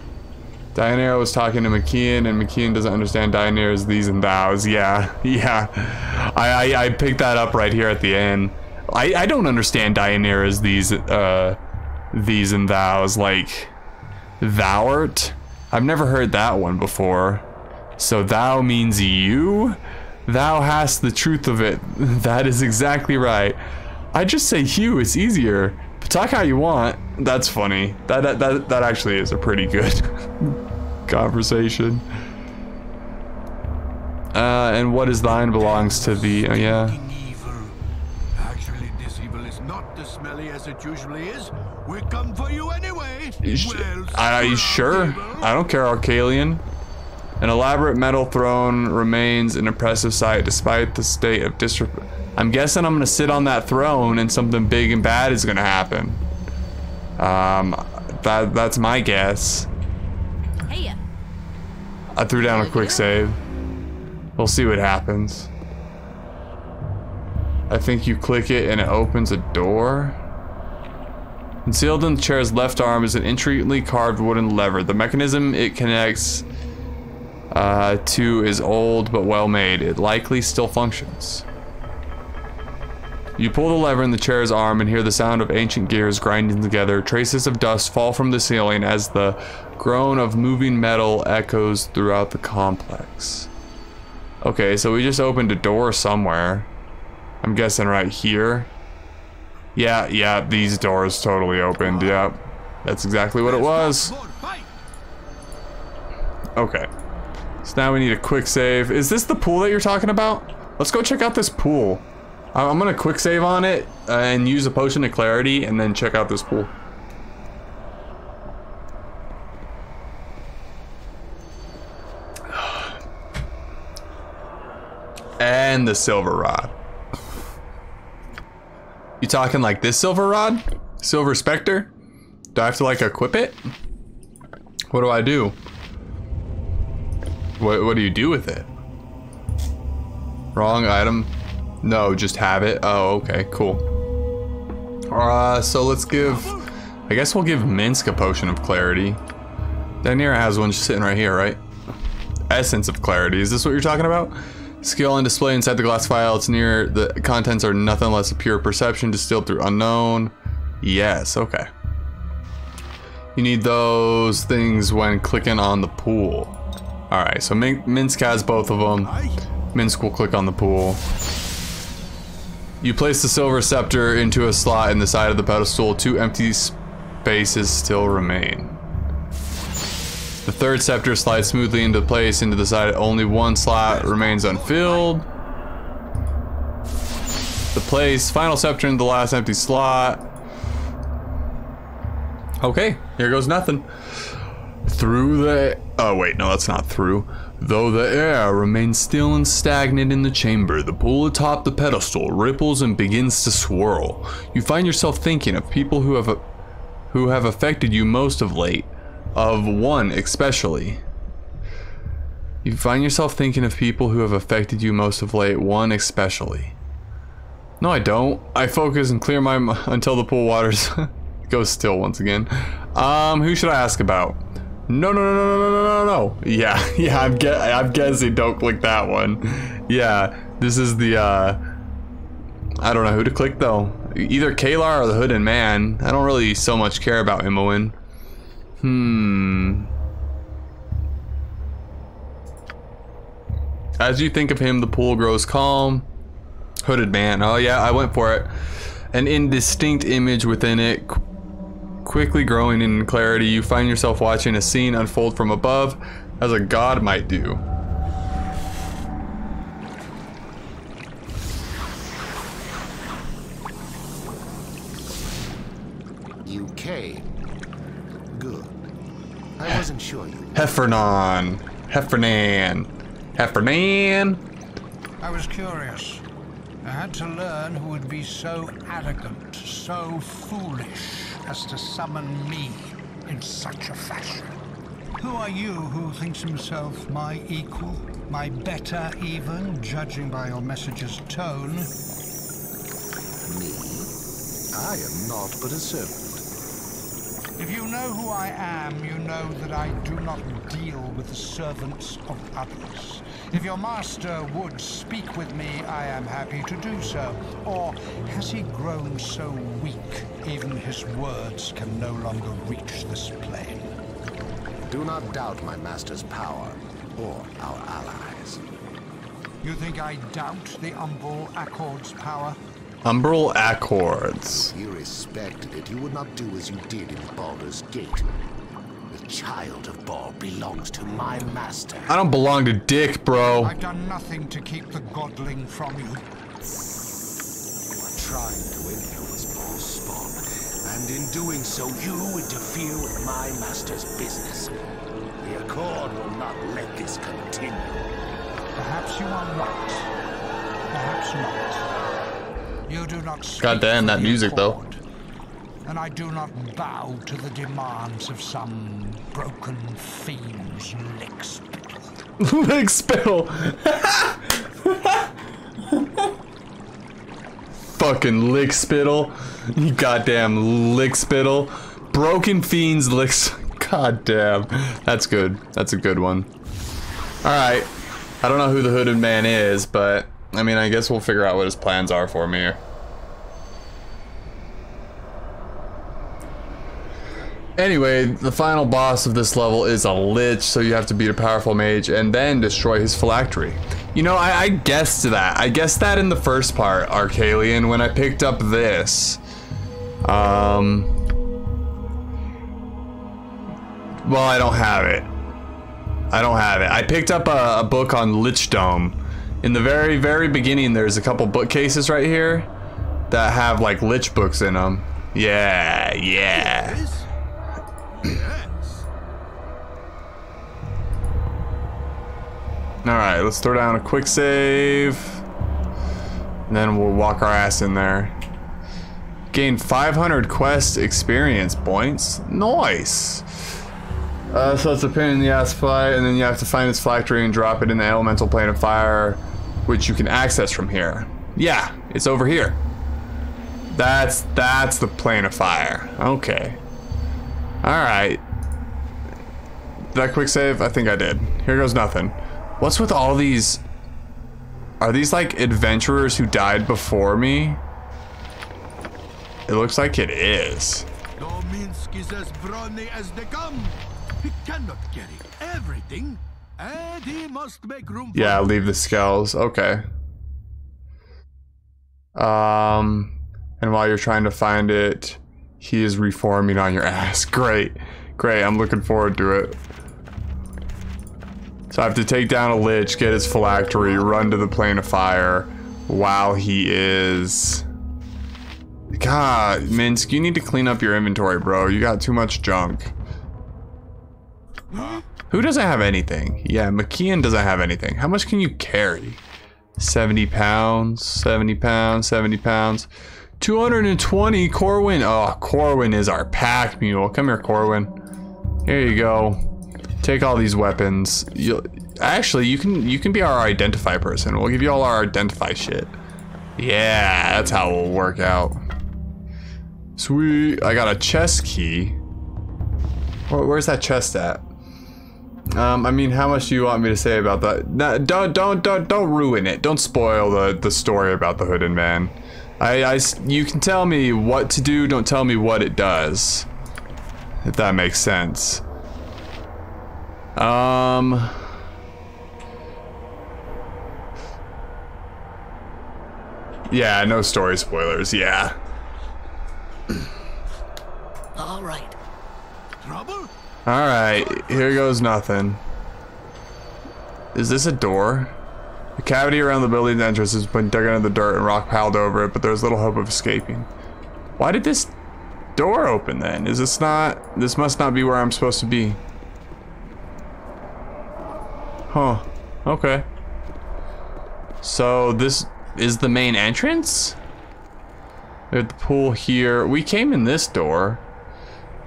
Dynaheir was talking to M'Khiin, and M'Khiin doesn't understand Dynaheir's these and thous. Yeah, yeah. I, I, I picked that up right here at the end. I, I don't understand Dynaheir's these uh these and thous like thou'rt. I've never heard that one before. So thou means you? Thou hast the truth of it. That is exactly right. I just say you, it's easier. But talk how you want. That's funny. That that that, that actually is a pretty good conversation. Uh, and what is thine belongs to thee. Oh, yeah. Actually, this evil is not as smelly as it usually is. We come for you anyway. Well, Are you sure? evil. I don't care, Arcalian. An elaborate metal throne remains an impressive sight despite the state of disrepute. I'm guessing I'm gonna sit on that throne and something big and bad is gonna happen. Um, that that's my guess. I threw down a quick save. We'll see what happens. I think you click it and it opens a door. Concealed in the chair's left arm is an intricately carved wooden lever. The mechanism it connects uh, to is old but well made. It likely still functions. You pull the lever in the chair's arm and hear the sound of ancient gears grinding together. Traces of dust fall from the ceiling as the groan of moving metal echoes throughout the complex. Okay, so we just opened a door somewhere. I'm guessing right here. Yeah, yeah, these doors totally opened. Yep. That's exactly what it was. Okay. So now we need a quick save. Is this the pool that you're talking about? Let's go check out this pool. I'm gonna quick save on it uh, and use a potion of clarity and then check out this pool. And the silver rod. You talking like this silver rod? Silver specter? Do I have to like equip it? What do I do? What, what do you do with it? Wrong item. No, just have it. Oh, okay, cool. Uh, so let's give... I guess we'll give Minsc a potion of clarity. Daenerys has one just sitting right here, right? Essence of clarity. Is this what you're talking about? Skill on display inside the glass vial. It's near the contents are nothing less a pure perception distilled through unknown. Yes, okay. You need those things when clicking on the pool. Alright, so Min- Minsc has both of them. Minsc will click on the pool. You place the silver scepter into a slot in the side of the pedestal. Two empty spaces still remain. The third scepter slides smoothly into place into the side. Only one slot remains unfilled. The place, final scepter in the last empty slot. Okay, here goes nothing. Through the. Oh, wait, no, that's not through. Though the air remains still and stagnant in the chamber, the pool atop the pedestal ripples and begins to swirl. You find yourself thinking of people who have, who have affected you most of late, of one especially. You find yourself thinking of people who have affected you most of late, one especially. No, I don't. I focus and clear my until the pool waters goes still once again. Um, who should I ask about? No, no, no, no, no, no, no, no. Yeah, yeah. I'm ge- I'm guessing. Don't click that one. Yeah, this is the. uh I don't know who to click though. Either Caelar or the Hooded Man. I don't really so much care about Imoen. Hmm. As you think of him, the pool grows calm. Hooded man. Oh yeah, I went for it. An indistinct image within it, quickly growing in clarity. You find yourself watching a scene unfold from above, as a god might do. You came. Good. I wasn't sure you. Hephernaan. Hephernaan. Hephernaan. I was curious. I had to learn who would be so arrogant, so foolish as to summon me in such a fashion. Who are you who thinks himself my equal, my better even, judging by your message's tone? Me? I am not but a servant. If you know who I am, you know that I do not deal with the servants of others. If your master would speak with me, I am happy to do so. Or has he grown so weak, even his words can no longer reach this plane? Do not doubt my master's power or our allies. You think I doubt the Umbral Accord's power? Umbral Accords. If you respected it, you would not do as you did in Baldur's Gate. The child of Bhaal belongs to my master. I don't belong to Dick, bro. I've done nothing to keep the Godling from you. You are trying to influence Bhaal's spawn, and in doing so, you interfere with my master's business. The Accord will not let this continue. Perhaps you are right. Perhaps not. You do not speak Goddamn, that music, though. Accord, And I do not bow to the demands of some broken fiend's lick spittle. Lick spittle. Fucking lick spittle. You goddamn lick spittle. Broken fiends licks. Goddamn. That's good. That's a good one. Alright. I don't know who the hooded man is, but I mean, I guess we'll figure out what his plans are for me here. Anyway, the final boss of this level is a Lich, so you have to beat a powerful mage and then destroy his phylactery. You know, I, I guessed that. I guessed that in the first part, Arcalian, when I picked up this. Um. Well, I don't have it. I don't have it. I picked up a, a book on Lichdom. In the very, very beginning, there's a couple bookcases right here that have like Lich books in them. Yeah, yeah. Alright, let's throw down a quick save. And then we'll walk our ass in there. Gain 500 quest experience points. Nice. Uh, so it's a pain in the ass fight, and then you have to find its phylactery and drop it in the elemental plane of fire, which you can access from here. Yeah, it's over here. That's that's the plane of fire. Okay. Alright. Did I quick save? I think I did. Here goes nothing. What's with all these? Are these like adventurers who died before me? It looks like it is. Dominsk is as brawny as they come. He cannot carry everything, and he must make room for Yeah, leave the skulls. Okay. Um, and while you're trying to find it, he is reforming on your ass. Great, great. I'm looking forward to it. So I have to take down a lich, get his phylactery, run to the plane of fire, while he is. God, Minsc, you need to clean up your inventory, bro. You got too much junk. Who doesn't have anything? Yeah, M'Khiin doesn't have anything. How much can you carry? 70 pounds, 70 pounds, 70 pounds. 220 Corwin. Oh, Corwin is our pack mule. Come here, Corwin. Here you go. Take all these weapons. You'll, Actually, you can you can be our identify person. We'll give you all our identify shit. Yeah, that's how it'll work out. Sweet. I got a chest key. Where, where's that chest at? Um, I mean, how much do you want me to say about that? No, don't, don't, don't, don't ruin it. Don't spoil the the story about the hooded man. I, I, you can tell me what to do. Don't tell me what it does. If that makes sense. Um. Yeah, no story spoilers. Yeah. All right. Trouble? All right, here goes nothing. Is this a door? The cavity around the building's entrance has been dug into the dirt and rock piled over it, but there's little hope of escaping. Why did this door open then? Is this not... This must not be where I'm supposed to be. Huh. Okay. So this is the main entrance? There's the pool here. We came in this door.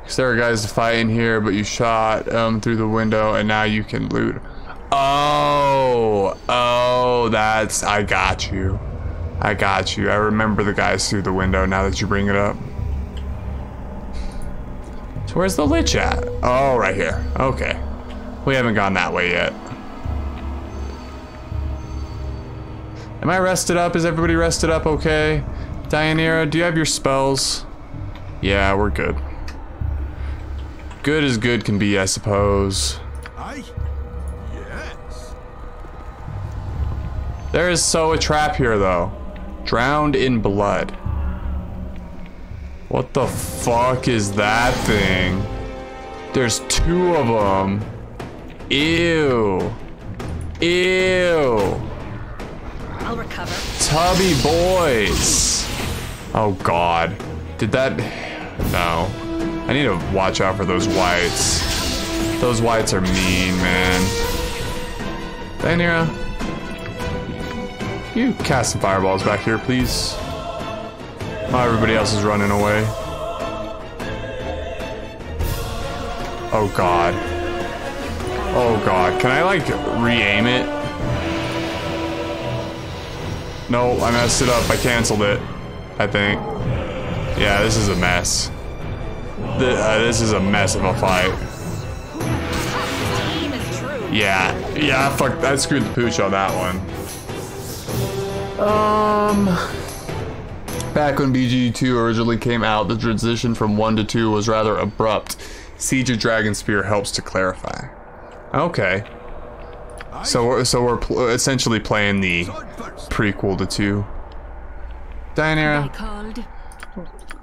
Because there are guys to fight in here, but you shot um, through the window and now you can loot. Oh, oh, that's, I got you. I got you. I remember the guys through the window now that you bring it up. So where's the lich at? Oh, right here. Okay. We haven't gone that way yet. Am I rested up? Is everybody rested up okay? Dynaheir, do you have your spells? Yeah, we're good. Good as good can be, I suppose. There is so a trap here, though. Drowned in blood. What the fuck is that thing? There's two of them. Ew. Ew. I'll recover. Tubby boys. Oh god. Did that... No. I need to watch out for those wights. Those wights are mean, man. Dynaheir. You cast some fireballs back here, please. Oh, everybody else is running away. Oh god. Oh god. Can I like re-aim it? No, I messed it up. I canceled it. I think. Yeah, this is a mess. Th uh, this is a mess of a fight. Yeah, yeah, fuck, I screwed the pooch on that one. Um, back when BG2 originally came out, the transition from 1 to 2 was rather abrupt. Siege of Dragonspear helps to clarify. Okay. So, we're- so we're pl essentially playing the prequel to 2. I Dynaheir, called.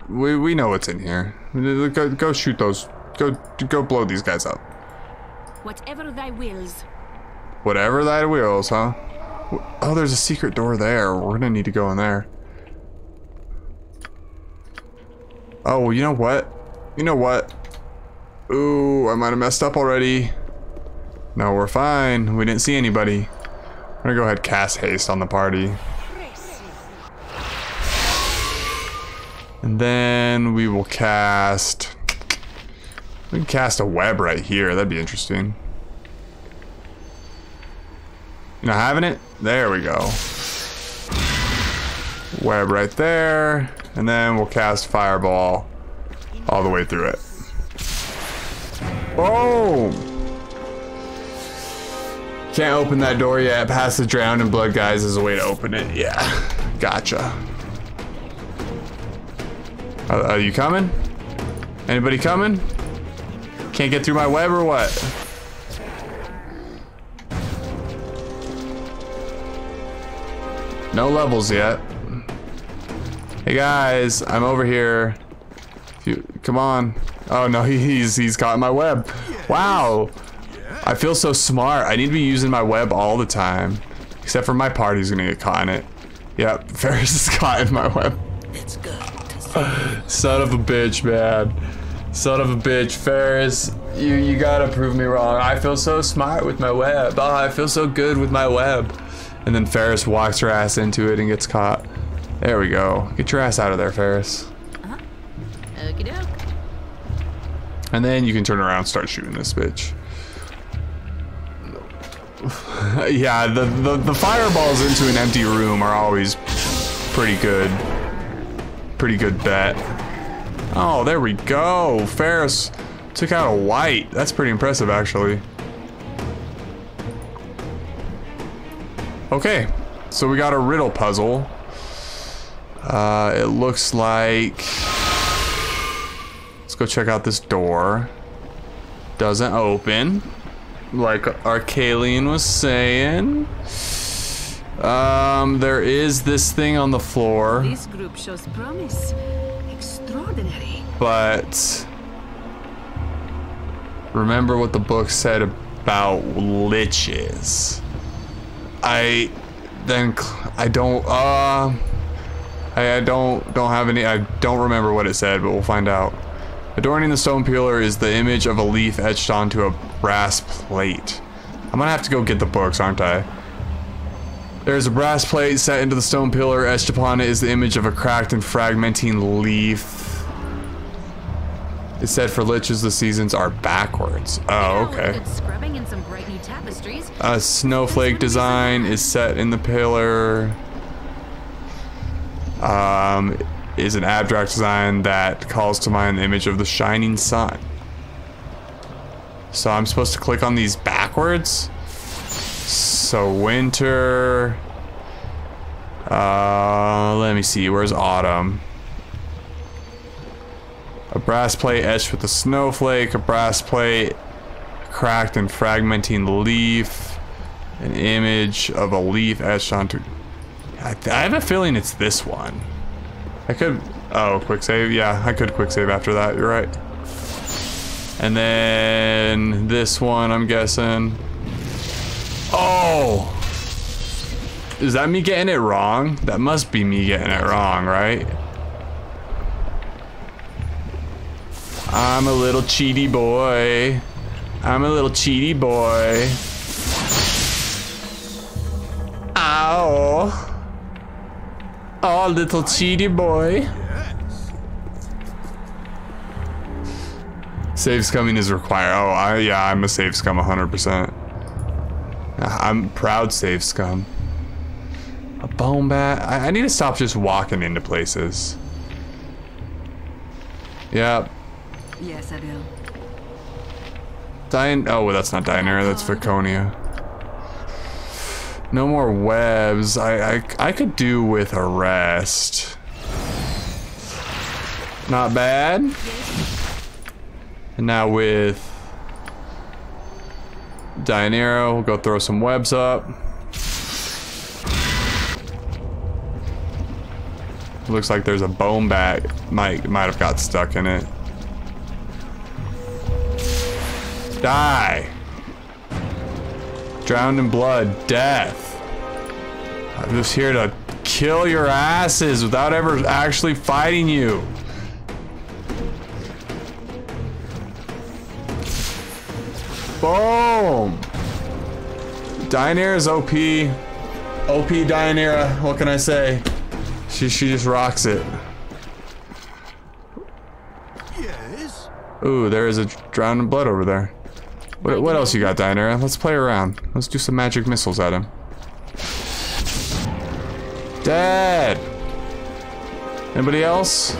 we, we know what's in here. Go, go shoot those, go, go blow these guys up. Whatever thy wills. Whatever thy wills, huh? Oh, there's a secret door there. We're gonna need to go in there. Oh, well, you know what? You know what? Ooh, I might have messed up already. No, we're fine. We didn't see anybody. I'm gonna go ahead cast haste on the party. And then we will cast... We can cast a web right here. That'd be interesting. You not having it? There we go. Web right there. And then we'll cast Fireball all the way through it. Boom! Can't open that door yet. Pass the drowned in blood guys is a way to open it. Yeah. Gotcha. Are, are you coming? Anybody coming? Can't get through my web or what? No levels yet. Hey guys, I'm over here. If you come on. Oh no, he's he's caught in my web. Wow. I feel so smart. I need to be using my web all the time. Except for my party's gonna get caught in it. Yep, Ferris is caught in my web. It's good to see. Son of a bitch, man. Son of a bitch, Ferris. You you gotta prove me wrong. I feel so smart with my web. Oh, I feel so good with my web. And then Ferris walks her ass into it and gets caught. There we go. Get your ass out of there, Ferris. Uh-huh. Okie doke. And then you can turn around and start shooting this bitch. yeah, the, the, the fireballs into an empty room are always pretty good. Pretty good bet. Oh, there we go. Ferris took out a wight. That's pretty impressive, actually. Okay, so we got a riddle puzzle. Uh, it looks like... Let's go check out this door. Doesn't open. Like Arcalian was saying. Um, there is this thing on the floor. This group shows promise. Extraordinary. But remember what the book said about liches. I then I don't uh I, I don't don't have any I don't remember what it said, but we'll find out. Adorning the stone pillar is the image of a leaf etched onto a brass plate. I'm gonna have to go get the books, aren't I? There's a brass plate set into the stone pillar. Etched upon it is the image of a cracked and fragmenting leaf. It said for liches the seasons are backwards. Oh, okay. Good scrubbing and some bright new tapestries. A snowflake design is set in the pillar. Um, is an abstract design that calls to mind the image of the shining sun. So I'm supposed to click on these backwards. So winter. Uh, let me see. Where's autumn? A brass plate etched with a snowflake. A brass plate cracked and fragmenting leaf. An image of a leaf etched onto. I, I have a feeling it's this one. I could. Oh, quick save. Yeah, I could quick save after that. You're right. And then this one, I'm guessing. Oh! Is that me getting it wrong? That must be me getting it wrong, right? I'm a little cheaty boy. I'm a little cheaty boy. Ow. Oh, little cheaty boy. Save scumming is required. Oh, I, yeah, I'm a save scum 100%. I'm proud save scum. A bone bat. I, I need to stop just walking into places. Yep. Yes, I will. Dian. Oh, well, that's not Dynaheir. That's uh-huh. Viconia. No more webs. I, I I could do with a rest. Not bad. And now with Dynaheir, we'll go throw some webs up. Looks like there's a bone bat. Might might have got stuck in it. Die. Drowned in blood. Death. I'm just here to kill your asses without ever actually fighting you. Boom! Dynaheir is OP. OP Dynaheir, what can I say? She, she just rocks it. Yes? Ooh, there is a drowned in blood over there. What, what else you got, Dynaheir? Let's play around. Let's do some magic missiles at him. Dead! Anybody else?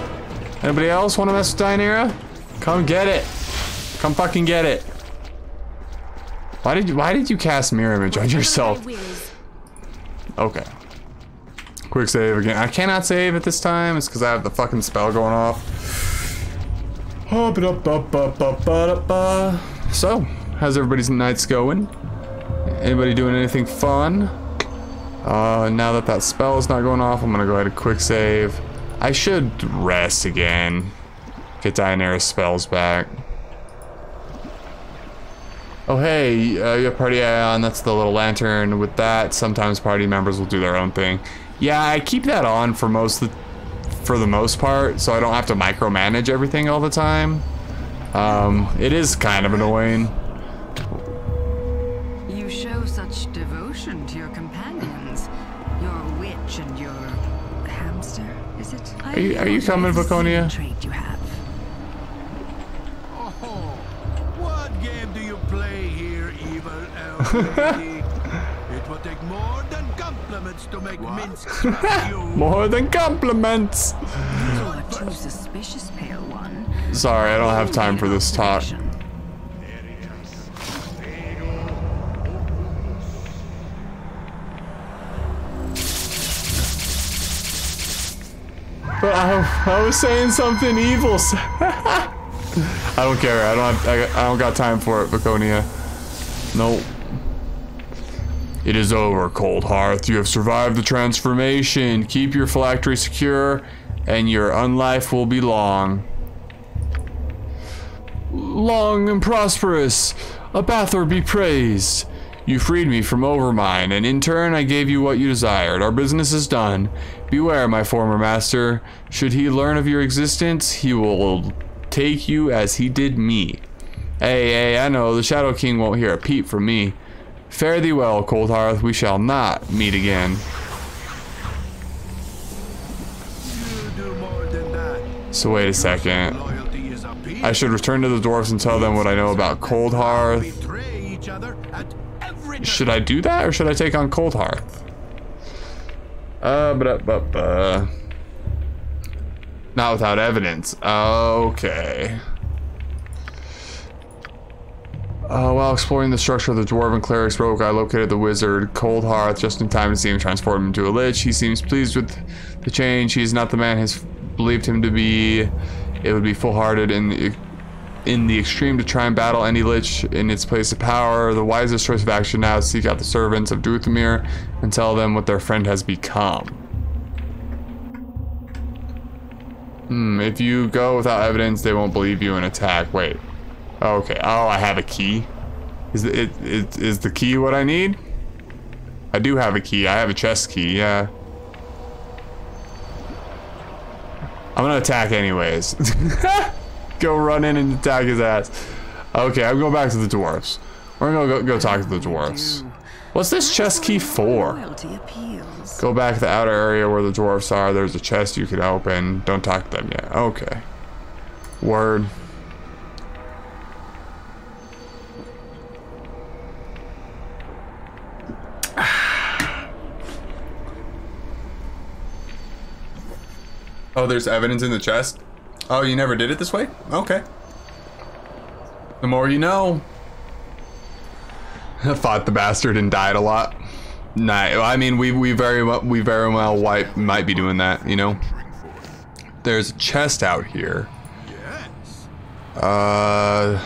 Anybody else want to mess with Dynaheir? Come get it! Come fucking get it! Why did you why did you cast mirror image on yourself? Okay. Quick save again. I cannot save at this time. It's because I have the fucking spell going off. So, how's everybody's nights going? Anybody doing anything fun? Uh, now that that spell is not going off, I'm gonna go ahead and quick save. I should rest again. Get Dynaheir's spells back. Oh hey, uh, you have party on. That's the little lantern. With that, sometimes party members will do their own thing. Yeah, I keep that on for most, the, for the most part, so I don't have to micromanage everything all the time. Um, it is kind of annoying. Are you, are you coming, Viconia? Trait you have. Oh, what game do you play here, evil? It will take more than compliments to make Minsc you. More than compliments. You are too suspicious, Pale One. Sorry, I don't have time for this talk. But I, I was saying something evil. I don't care. I don't. Have, I, I don't got time for it, Viconia. Nope. It is over, Cold Hearth. You have survived the transformation. Keep your phylactery secure, and your unlife will be long. Long and prosperous. A Bathor be praised. You freed me from Overmind, and in turn I gave you what you desired. Our business is done. Beware, my former master. Should he learn of your existence, he will take you as he did me. Hey, hey, I know, the Shadow King won't hear a peep from me. Fare thee well, Cold Hearth. We shall not meet again. You do more than that. So wait a second. Loyalty is a peace. I should return to the dwarves and tell them what I know about Cold Hearth. Betray each other at every turn. Should I do that or should I take on Cold Hearth? Uh, but, but, but. Not without evidence. Okay. Uh, while exploring the structure of the dwarven cleric's rogue, I located the wizard Cold Hearth just in time to see him transform into a lich. He seems pleased with the change. He's not the man his believed him to be. It would be in the in the extreme to try and battle any lich in its place of power. The wisest choice of action now is seek out the servants of Druthamir and tell them what their friend has become. Hmm, if you go without evidence, they won't believe you and attack. Wait. Okay. Oh, I have a key. Is it, it is the key what I need? I do have a key. I have a chest key. Yeah. I'm gonna attack anyways. go run in and attack his ass. Okay, I'm going back to the dwarves. We're gonna go, go talk to the dwarves. What's this chest key for? Go back to the outer area where the dwarfs are. There's a chest you could open. Don't talk to them yet. Okay. Word. Oh, there's evidence in the chest? Oh, you never did it this way? Okay. The more you know. I fought the bastard and died a lot. Nah, I mean we we very well we very well might might be doing that, you know. There's a chest out here. Yes. Uh,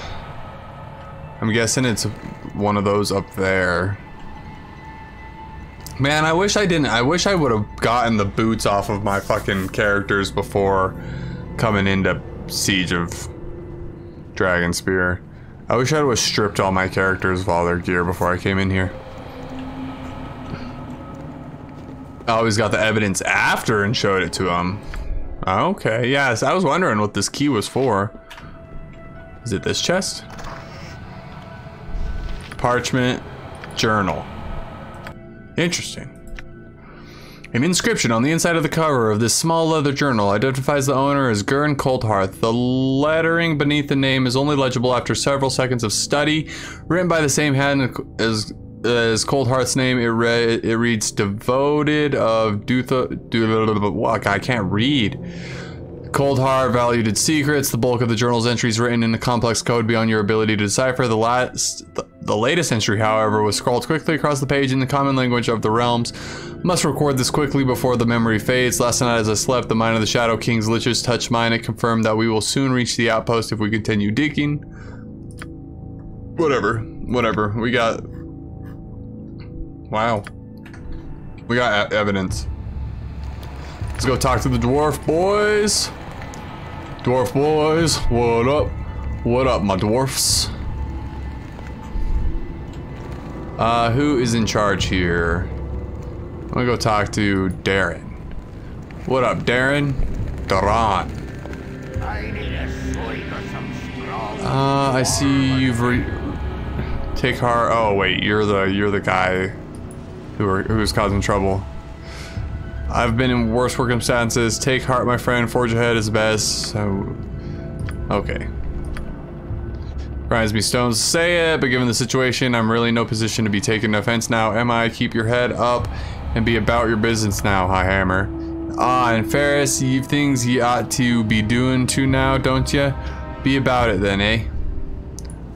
I'm guessing it's one of those up there. Man, I wish I didn't. I wish I would have gotten the boots off of my fucking characters before coming into Siege of Dragonspear. I wish I have stripped all my characters of all their gear before I came in here. I always got the evidence after and showed it to them. Okay, yes, I was wondering what this key was for. Is it this chest? Parchment journal. Interesting. An inscription on the inside of the cover of this small leather journal identifies the owner as Gurn Coldhearth. The lettering beneath the name is only legible after several seconds of study. Written by the same hand as as Coldhearth's name, it, re- it reads "Devoted of Dutha." Du-? I can't read. Cold Heart valued its secrets. The bulk of the journal's entries written in a complex code beyond your ability to decipher. The last, the latest entry, however, was scrawled quickly across the page in the common language of the realms. Must record this quickly before the memory fades. Last night, as I slept, the mind of the Shadow King's liches touched mine. It confirmed that we will soon reach the outpost if we continue digging. Whatever, whatever. We got. Wow. We got evidence. Let's go talk to the dwarf boys. Dwarf boys, what up? What up, my dwarfs? Uh, who is in charge here? I'm gonna go talk to Darren. What up, Darren? Daran. Uh, I see you've re- take heart. Oh wait, you're the you're the guy who are who's causing trouble. I've been in worse circumstances. Take heart, my friend. Forge ahead is best. So, okay. Reminds me stones to say it, but given the situation, I'm really in no position to be taking offense now. Am I? Keep your head up and be about your business now, High Hammer. Ah, and Ferris, you've things you ought to be doing too now, don't you? Be about it then, eh?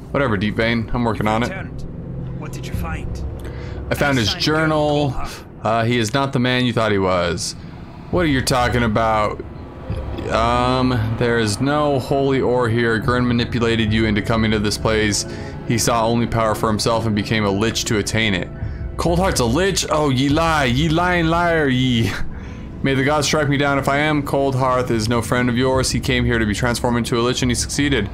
Whatever, Deep Vein. I'm working on it. What did you find? I found his journal. Uh, he is not the man you thought he was. What are you talking about? Um, there is no holy ore here. Gurn manipulated you into coming to this place. He saw only power for himself and became a lich to attain it. Coldheart's a lich? Oh, ye lie, ye lying liar, ye. May the gods strike me down if I am. Cold Coldheart is no friend of yours. He came here to be transformed into a lich and he succeeded.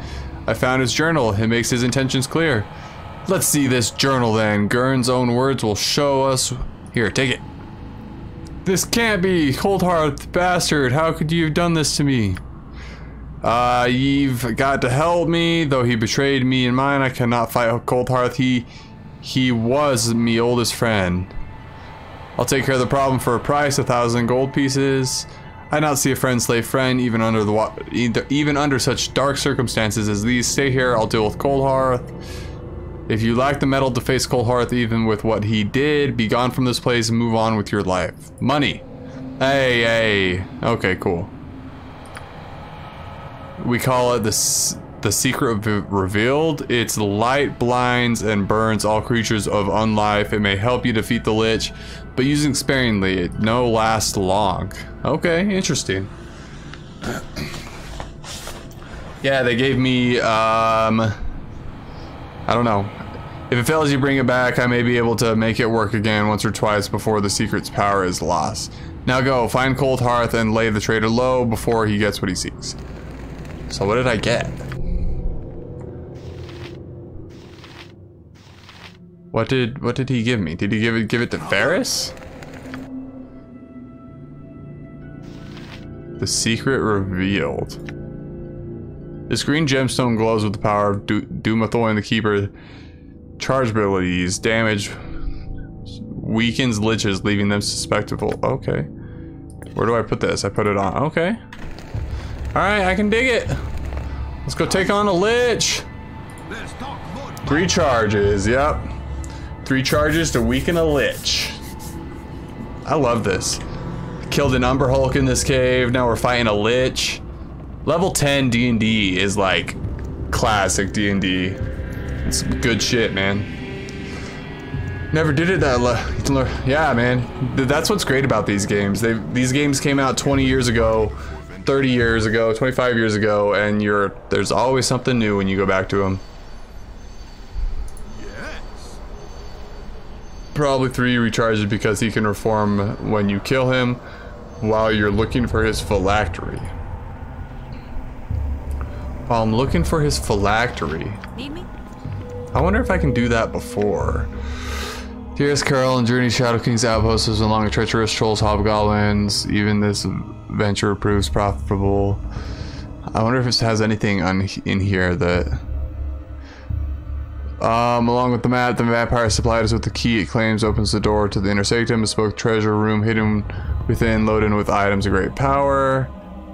I found his journal. It makes his intentions clear. Let's see this journal then. Gurn's own words will show us. Here, take it. This can't be. Cold Coldheart, bastard. How could you have done this to me? Uh, you've got to help me. Though he betrayed me and mine, I cannot fight Cold Coldheart. He, he was me oldest friend. I'll take care of the problem for a price, a thousand gold pieces. I not see a friend slay friend even under the even under such dark circumstances as these. Stay here. I'll deal with Coldheart. If you lack the metal to face Coldheart even with what he did, be gone from this place and move on with your life. Money. Hey, hey. Okay, cool. We call it the, the secret revealed. Its light blinds and burns all creatures of unlife. It may help you defeat the Lich, but using sparingly, it no last long. Okay, interesting. yeah, they gave me, um... I don't know. If it fails, you bring it back. I may be able to make it work again once or twice before the secret's power is lost. Now go, find Coldheart and lay the traitor low before he gets what he seeks. So what did I get? What did what did he give me? Did he give it give it to Ferris? The secret revealed. This green gemstone glows with the power of Do Dumathoin the Keeper. Charge abilities, damage, weakens liches, leaving them susceptible. Okay. Where do I put this? I put it on. Okay. Alright, I can dig it. Let's go take on a lich. Three charges, yep. Three charges to weaken a lich. I love this. Killed an Umber Hulk in this cave, now we're fighting a lich. Level 10 D&D is like classic D&D. It's good shit, man. Never did it that yeah, man. That's what's great about these games. They these games came out 20 years ago, 30 years ago, 25 years ago, and you're there's always something new when you go back to them. Yes. Probably three recharges because he can reform when you kill him while you're looking for his phylactery. While I'm looking for his phylactery. Need me? I wonder if I can do that before. Dearest Carol and Journey Shadow King's outpost is along treacherous trolls, hobgoblins. Even this venture proves profitable. I wonder if it has anything on in here that. Um, along with the map, the vampire supplied us with the key it claims opens the door to the inner sanctum, a spoke treasure room hidden within, loaded with items of great power.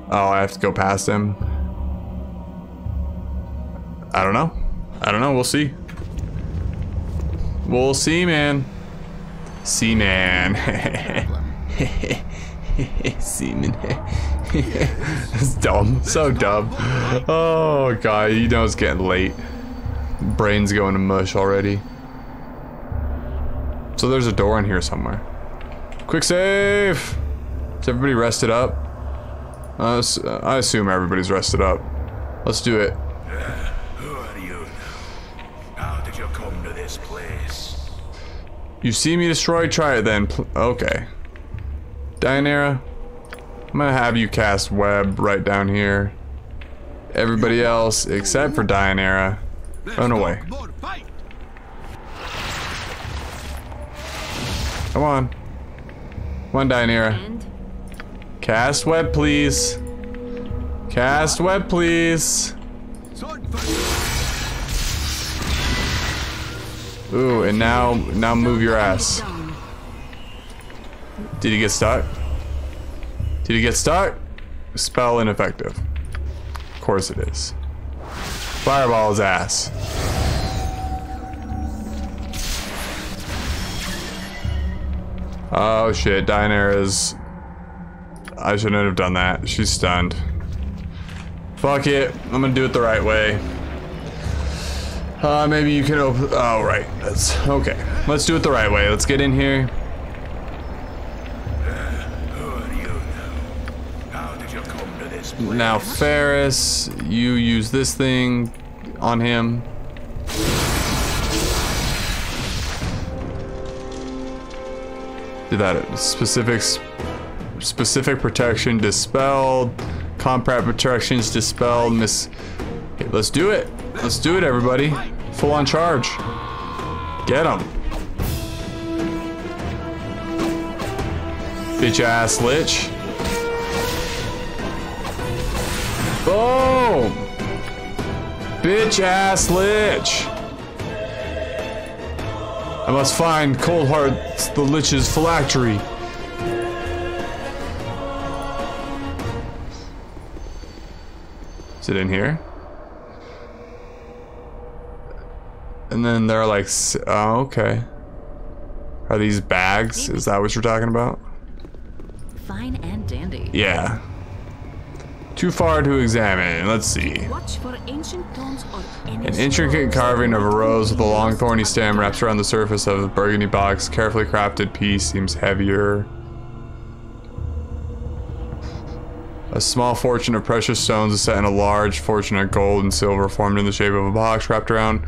Oh, I have to go past him. I don't know. I don't know. We'll see. We'll see, man. See, man. Seaman. it's dumb. So dumb. Oh, God. You know it's getting late. Brain's going to mush already. So there's a door in here somewhere. Quick save! Is everybody rested up? Uh, I assume everybody's rested up. Let's do it. Who are you? How did you come to this place? You see me destroy? Try it then. Pl okay. Dynaheir, I'm gonna have you cast web right down here. Everybody else, except for Dynaheir, run away. Come on. Come on, Dynaheir. Cast web, please. Cast web, please. Ooh, and now, now move your ass. Did he get stuck? Did he get stuck? Spell ineffective. Of course it is. Fireball his ass. Oh shit, Dynaheir. I shouldn't have done that. She's stunned. Fuck it. I'm gonna do it the right way. Uh, maybe you can open. Oh, right. That's okay. Let's do it the right way. Let's get in here. Who are you now? How did you come to this place? Now, Ferris, you use this thing on him. Did that specific specific protection dispelled, combat protections dispelled. Miss, let's do it. Let's do it, everybody. Full on charge. Get him. Bitch ass lich. Oh, Boom! Bitch ass lich! I must find Coldheart the Lich's phylactery. Is it in here? And then they're like, oh, okay. Are these bags? Is that what you're talking about? Fine and dandy. Yeah. Too far to examine. Let's see. Watch for ancient tomes or any An intricate carving of a rose with a long thorny stem wraps around the surface of the burgundy box. Carefully crafted piece seems heavier. A small fortune of precious stones is set in a large fortune of gold and silver formed in the shape of a box wrapped around.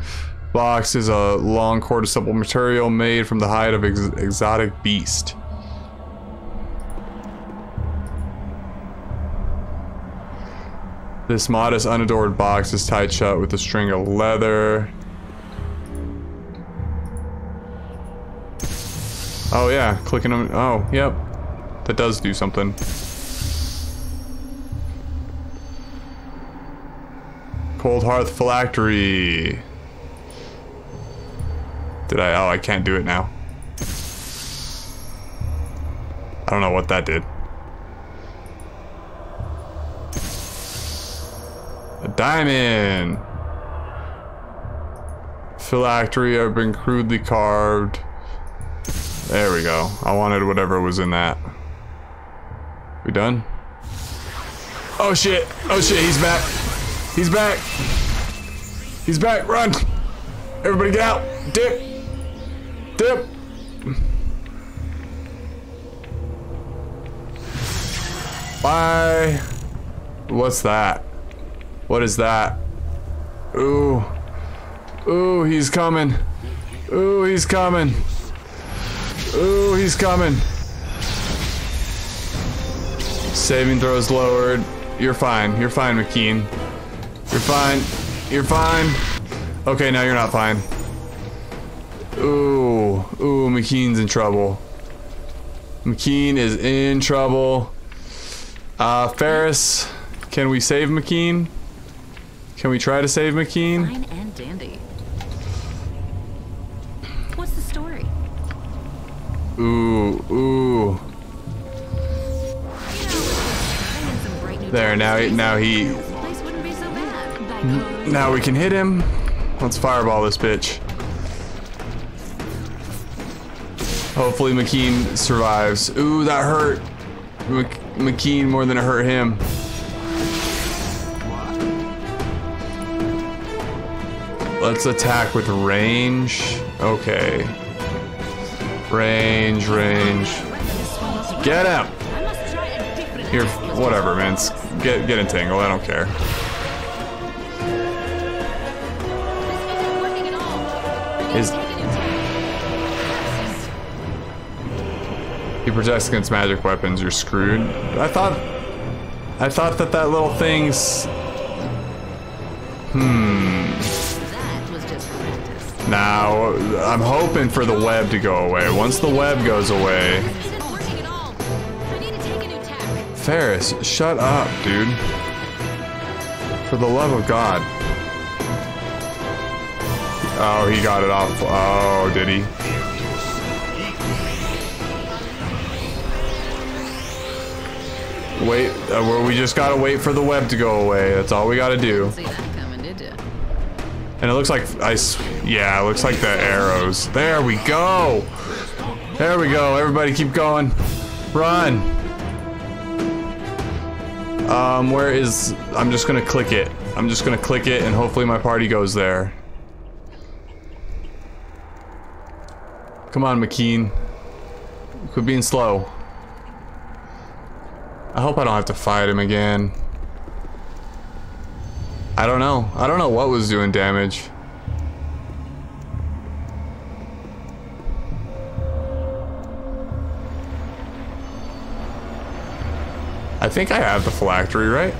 Box is a long corticeple material made from the hide of ex exotic beast. This modest, unadored box is tied shut with a string of leather. Oh yeah, clicking on. Oh, yep. That does do something. Cold Hearth Phylactery. Did I? Oh, I can't do it now. I don't know what that did. Diamond. Phylactery have been crudely carved. There we go. I wanted whatever was in that. We done? Oh shit! Oh shit, he's back! He's back! He's back! Run! Everybody get out! Dip! Dip! Bye! What's that? What is that? Ooh. Ooh, he's coming. Ooh, he's coming. Ooh, he's coming. Saving throws lowered. You're fine. You're fine, M'Khiin. You're fine. You're fine. Okay, now you're not fine. Ooh. Ooh, M'Khiin's in trouble. M'Khiin is in trouble. Uh, Ferris, can we save M'Khiin? Can we try to save M'Khiin? Fine and dandy. What's the story? Ooh, ooh. There, now he, now he, Place wouldn't be so bad. now we can hit him. Let's fireball this bitch. Hopefully M'Khiin survives. Ooh, that hurt Mc M'Khiin more than it hurt him. Let's attack with range. Okay. Range, range. Get him! Here, whatever, man. Get get entangled. I don't care. Is he protects against magic weapons? You're screwed. I thought, I thought that that little thing's. Hmm. Now I'm hoping for the web to go away. Once the web goes away, Isn't working at all. I need to take a new tack. Ferris, shut up, dude. For the love of God. Oh, he got it off. Oh, did he? Wait, uh, well, we just gotta wait for the web to go away. That's all we gotta do. Coming. And it looks like I, yeah, looks like the arrows. There we go. There we go. Everybody keep going. Run. Um, where is, I'm just gonna click it. I'm just gonna click it and hopefully my party goes there. Come on, M'Khiin. Quit being slow. I hope I don't have to fight him again. I don't know. I don't know what was doing damage. I think I have the phylactery, right?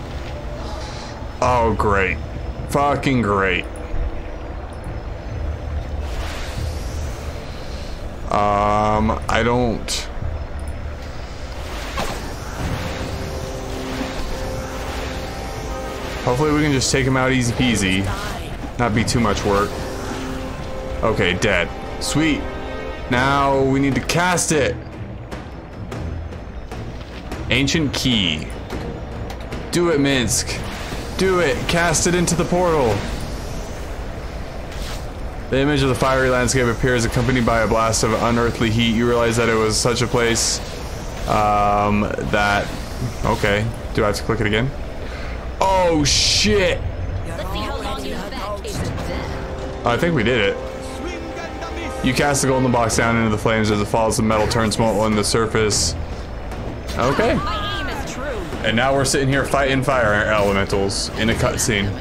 Oh, great. Fucking great. Um, I don't... Hopefully we can just take him out easy peasy. Not be too much work. Okay, dead. Sweet. Now we need to cast it. Ancient key. Do it, Minsc. Do it. Cast it into the portal. The image of the fiery landscape appears accompanied by a blast of unearthly heat. You realize that it was such a place um, that... Okay. Do I have to click it again? Oh, shit. Let's see how long you back I think we did it. You cast the golden box down into the flames as it falls. The metal turns molten on the surface. Okay. My aim is true. And now we're sitting here fighting fire elementals in a cutscene.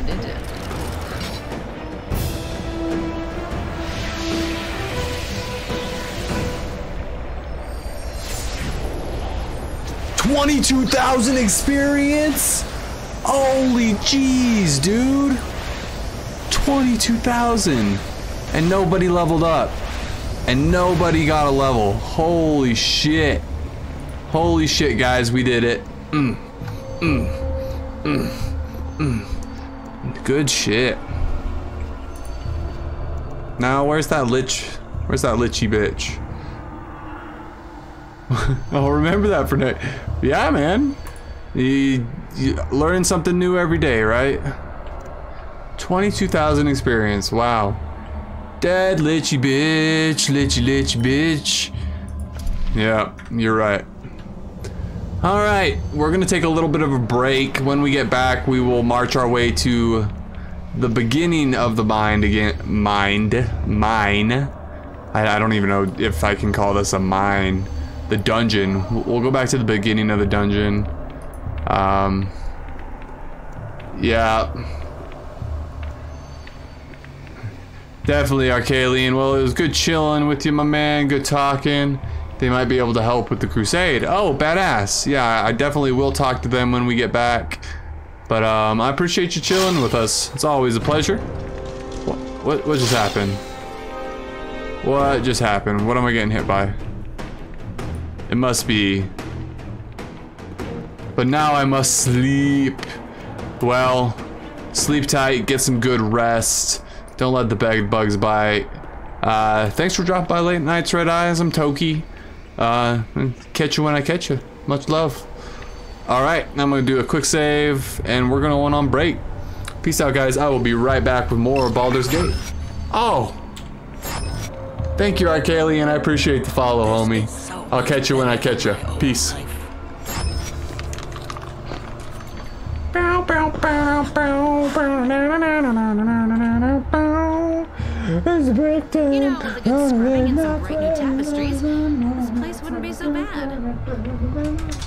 22,000 experience? Holy jeez, dude. 22,000. And nobody leveled up. And nobody got a level. Holy shit. Holy shit, guys, we did it. Mm. Mm. Mm. Mm. Good shit. Now, where's that lich? Where's that lichy bitch? I'll remember that for next. Yeah, man. You, you something new every day, right? 22,000 experience. Wow. Dead lichy bitch, lichy lichy bitch. Yeah, you're right. All right, we're gonna take a little bit of a break. When we get back, we will march our way to the beginning of the mind again. Mind, mine. I, I don't even know if I can call this a mine the dungeon. We'll go back to the beginning of the dungeon. Um, yeah. Definitely Arcalian. Well, it was good chilling with you, my man. Good talking. They might be able to help with the crusade. Oh, badass. Yeah, I definitely will talk to them when we get back. But um, I appreciate you chilling with us. It's always a pleasure. What, what, what just happened? What just happened? What am I getting hit by? It must be. But now I must sleep. Well, sleep tight, get some good rest. Don't let the bed bugs bite. Uh, thanks for dropping by late nights, Red Eyes. I'm Toaki. Uh, catch you when I catch you. Much love. Alright, I'm gonna do a quick save, and we're gonna went on break. Peace out, guys. I will be right back with more Baldur's Gate. Oh! Thank you, Arcalian. I appreciate the follow, homie. I'll catch you when I catch you. Peace. You know, with a good scrubbing and some great new tapestries, this place wouldn't be so bad.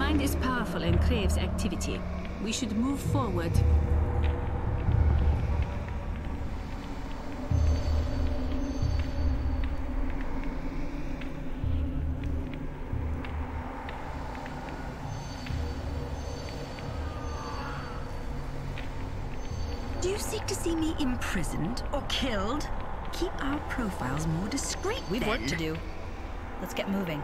Mind is powerful and craves activity. We should move forward. Do you seek to see me imprisoned or killed? Keep our profiles more discreet. We've work to do. Let's get moving.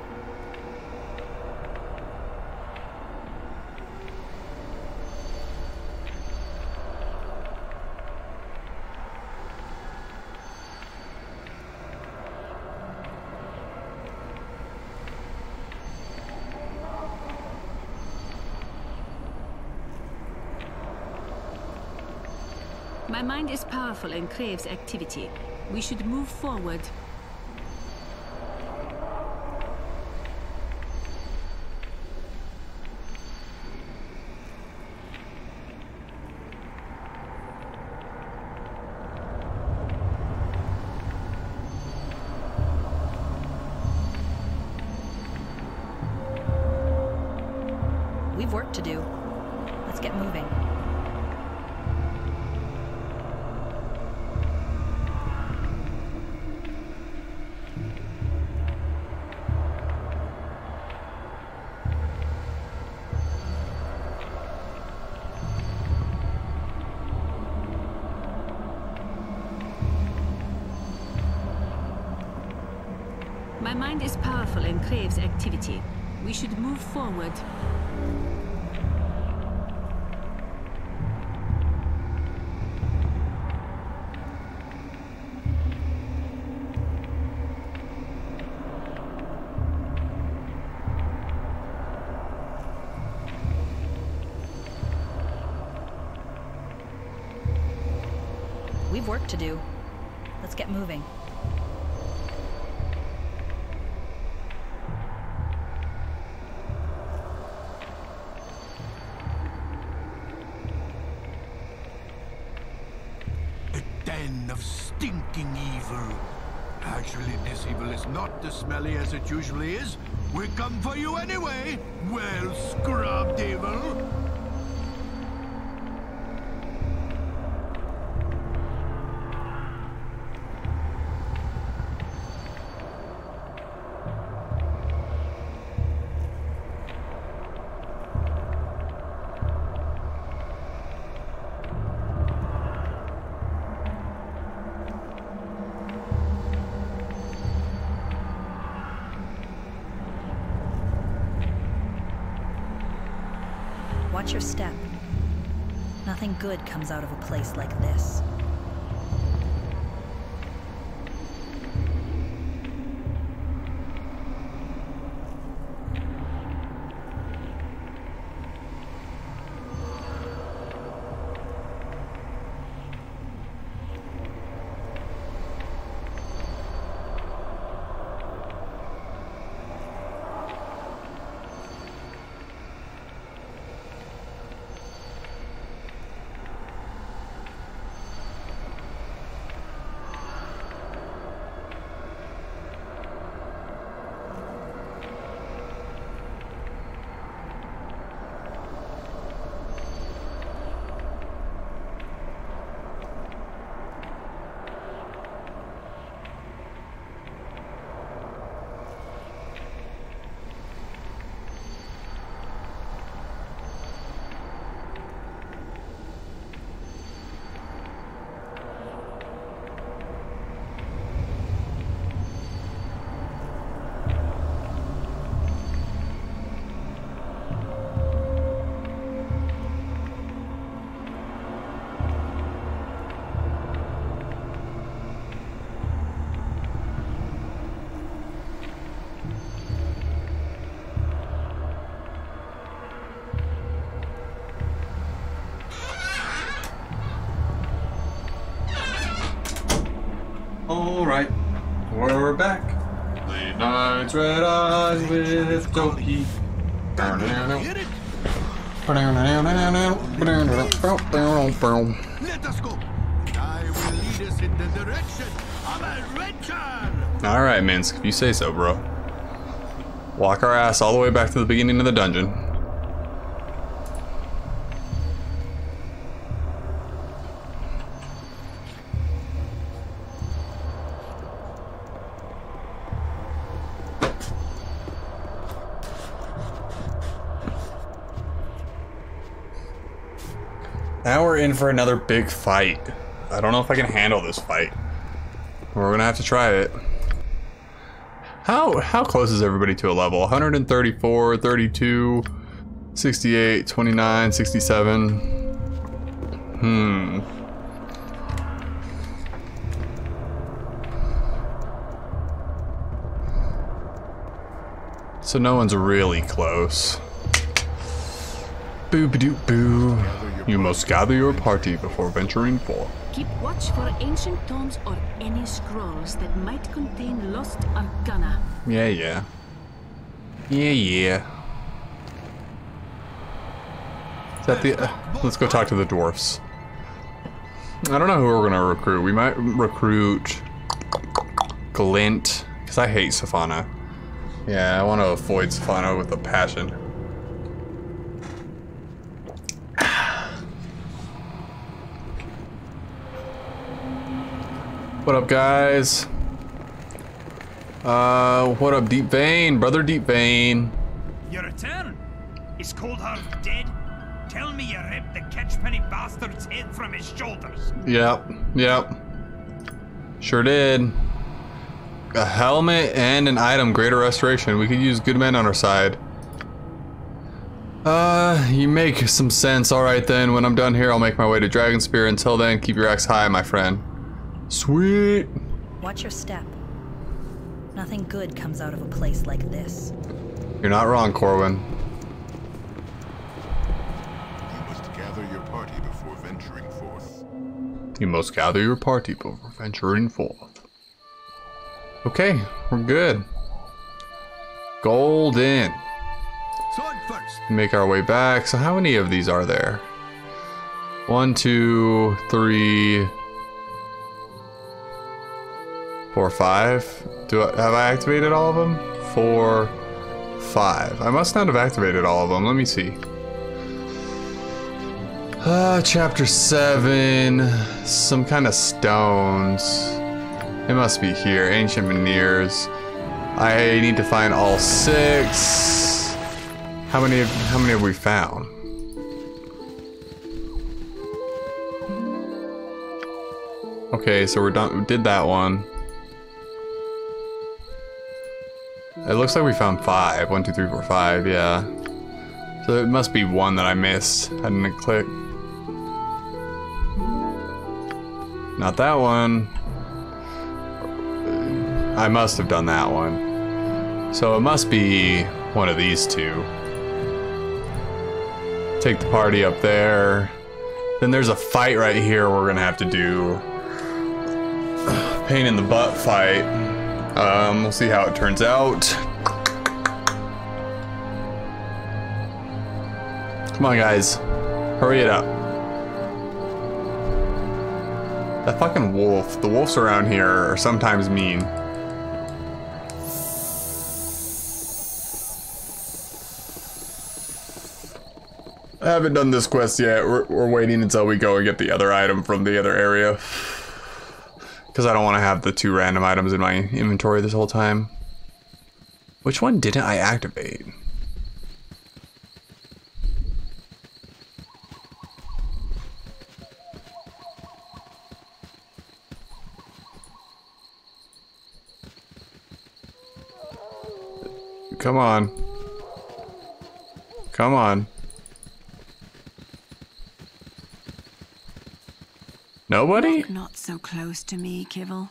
My mind is powerful and craves activity. We should move forward. Activity. We should move forward. We've work to do. Let's get moving. As smelly as it usually is. We come for you anyway. Well scrubbed evil. Watch your step. Nothing good comes out of a place like this. We're back. Late nights, red eyes with Toaki. Let us go. I will lead us in the direction of adventure. Alright, Minsc, if you say so, bro. Walk our ass all the way back to the beginning of the dungeon. For another big fight. I don't know if I can handle this fight. We're gonna have to try it. How how close is everybody to a level? 134, 32, 68, 29, 67. Hmm. So no one's really close. Boo doop boo. You must gather your party before venturing forth. Keep watch for ancient tomes or any scrolls that might contain lost arcana. Yeah, yeah. Yeah, yeah. Is that the... Uh, let's go talk to the dwarfs. I don't know who we're gonna recruit. We might recruit... Glint. Because I hate Safana. Yeah, I want to avoid Safana with a passion. What up, guys? Uh, what up, Deep Vein? Brother Deep Vein. Your return? Is Coldheart dead? Tell me you ripped the catchpenny bastard's head from his shoulders. Yep, yep. Sure did. A helmet and an item, greater restoration. We could use good men on our side. Uh, you make some sense. Alright then, when I'm done here, I'll make my way to Dragonspear. Until then, keep your axe high, my friend. Sweet. Watch your step. Nothing good comes out of a place like this. You're not wrong, Corwin. You must gather your party before venturing forth. You must gather your party before venturing forth. Okay, we're good. Golden. Sword first. Make our way back. So how many of these are there? One, two, three, four, five. Do I, have I activated all of them? Four, five. I must not have activated all of them. Let me see. Uh, chapter seven. Some kind of stones. It must be here. Ancient veneers. I need to find all six. How many? How many have we found? Okay, so we're done. We did that one. It looks like we found five. One, two, three, four, five. Yeah. So it must be one that I missed. I didn't click. Not that one. I must have done that one. So it must be one of these two. Take the party up there. Then there's a fight right here we're gonna have to do. Pain in the butt fight. Um, we'll see how it turns out. Come on, guys. Hurry it up. That fucking wolf. The wolves around here are sometimes mean. I haven't done this quest yet. We're, we're waiting until we go and get the other item from the other area. Because I don't want to have the two random items in my inventory this whole time. Which one didn't I activate? Come on. Come on. Nobody? Not so close to me, Kivil.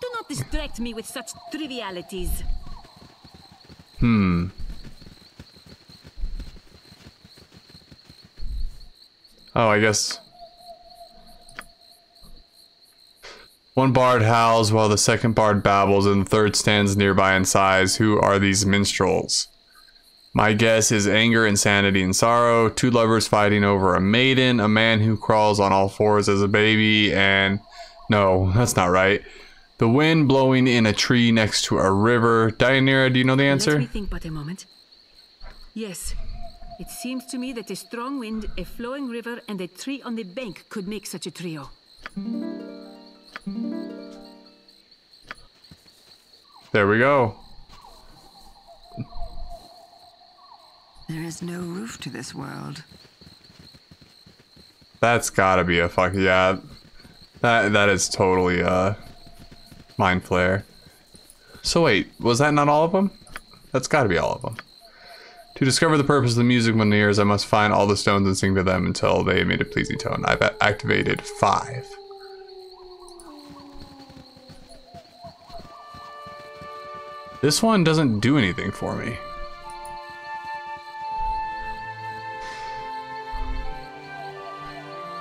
Do not distract me with such trivialities. Hmm. Oh, I guess. One bard howls while the second bard babbles and the third stands nearby and sighs. Who are these minstrels? My guess is anger, insanity, and sorrow. Two lovers fighting over a maiden, a man who crawls on all fours as a baby, and no, that's not right. The wind blowing in a tree next to a river. Dynaheir, do you know the answer? Let me think but a moment. Yes. It seems to me that a strong wind, a flowing river, and a tree on the bank could make such a trio. There we go. There is no roof to this world. That's gotta be a fuck yeah. That that is totally uh mind flayer. So wait, was that not all of them? That's gotta be all of them. To discover the purpose of the music menhirs, I must find all the stones and sing to them until they emit a pleasing tone. I've activated five. This one doesn't do anything for me.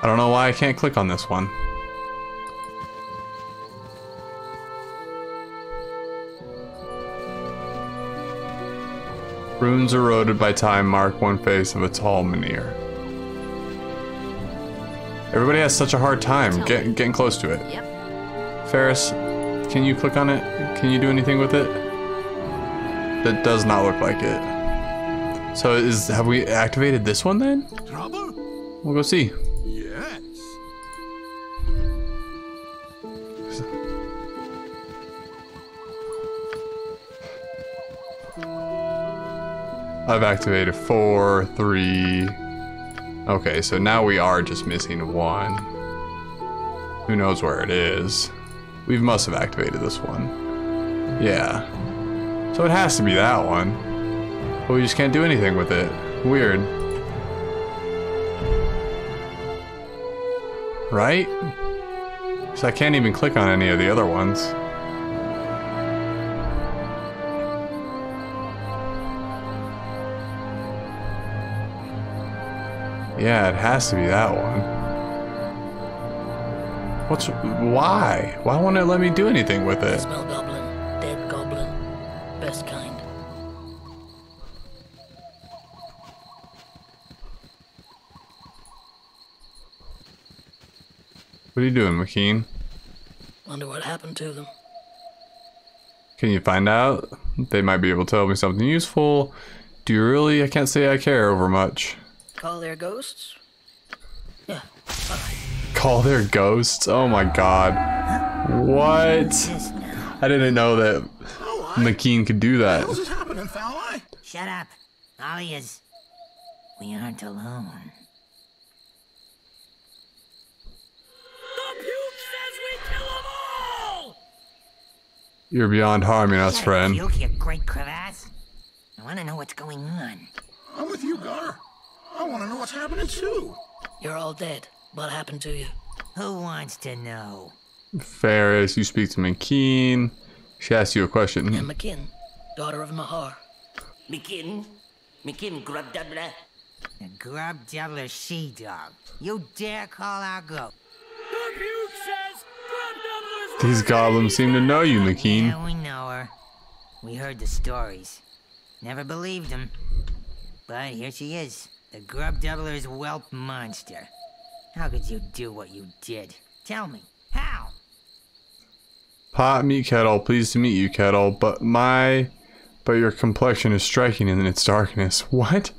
I don't know why I can't click on this one. Runes eroded by time mark one face of a tall menhir. Everybody has such a hard time get, getting close to it. Yep. Ferris, can you click on it? Can you do anything with it? That does not look like it. So is have we activated this one then? Trouble? We'll go see. I've activated four, three. Okay, so now we are just missing one. Who knows where it is? We must have activated this one. Yeah. So it has to be that one. But we just can't do anything with it. Weird. Right? So I can't even click on any of the other ones. Yeah, it has to be that one. What's why? Why won't it let me do anything with it? Smell goblin. Dead goblin. Best kind. What are you doing, M'Khiin? Wonder what happened to them. Can you find out? They might be able to tell me something useful. Do you really? I can't say I care over much. Call their ghosts? Yeah. Call their ghosts? Oh my god. What? I didn't know that M'Khiin could do that. What's happening, Foul Eye? Shut up. Ollie is. We aren't alone. The puke says we kill them all. You're beyond harming us, friend. Puke, you great crevasse. I want to know what's going on. I'm with you, Gar. I want to know what's happening too. You're all dead. What happened to you? Who wants to know? Ferris, you speak to M'Khiin. She asked you a question. And M'Khiin, daughter of Mahar. M'Khiin? M'Khiin Grub Doubler? The Grub she-dog. You dare call our ghost? These goblins seem to know you, M'Khiin. Yeah, we know her. We heard the stories. Never believed them. But here she is. The Grub Doubler's whelp monster. How could you do what you did? Tell me. How? Pot meet Kettle, pleased to meet you, Kettle, but my but your complexion is striking in its darkness. What?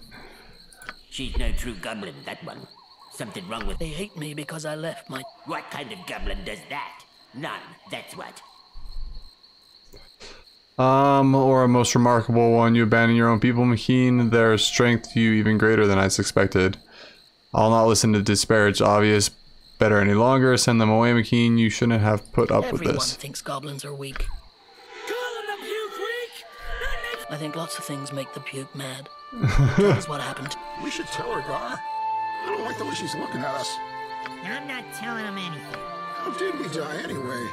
She's no true goblin, that one. Something wrong with They hate me because I left my. What kind of goblin does that? None, that's what. Um, or a most remarkable one, you abandon your own people, M'Khiin. Their strength to you even greater than I suspected. I'll not listen to disparage obvious better any longer. Send them away, M'Khiin. You shouldn't have put up with this. Everyone this. thinks goblins are weak. I think lots of things make the puke mad. Tell us what happened. We should tell her, Gar. I don't like the way she's looking at us. I'm not telling him anything. How did we die anyway?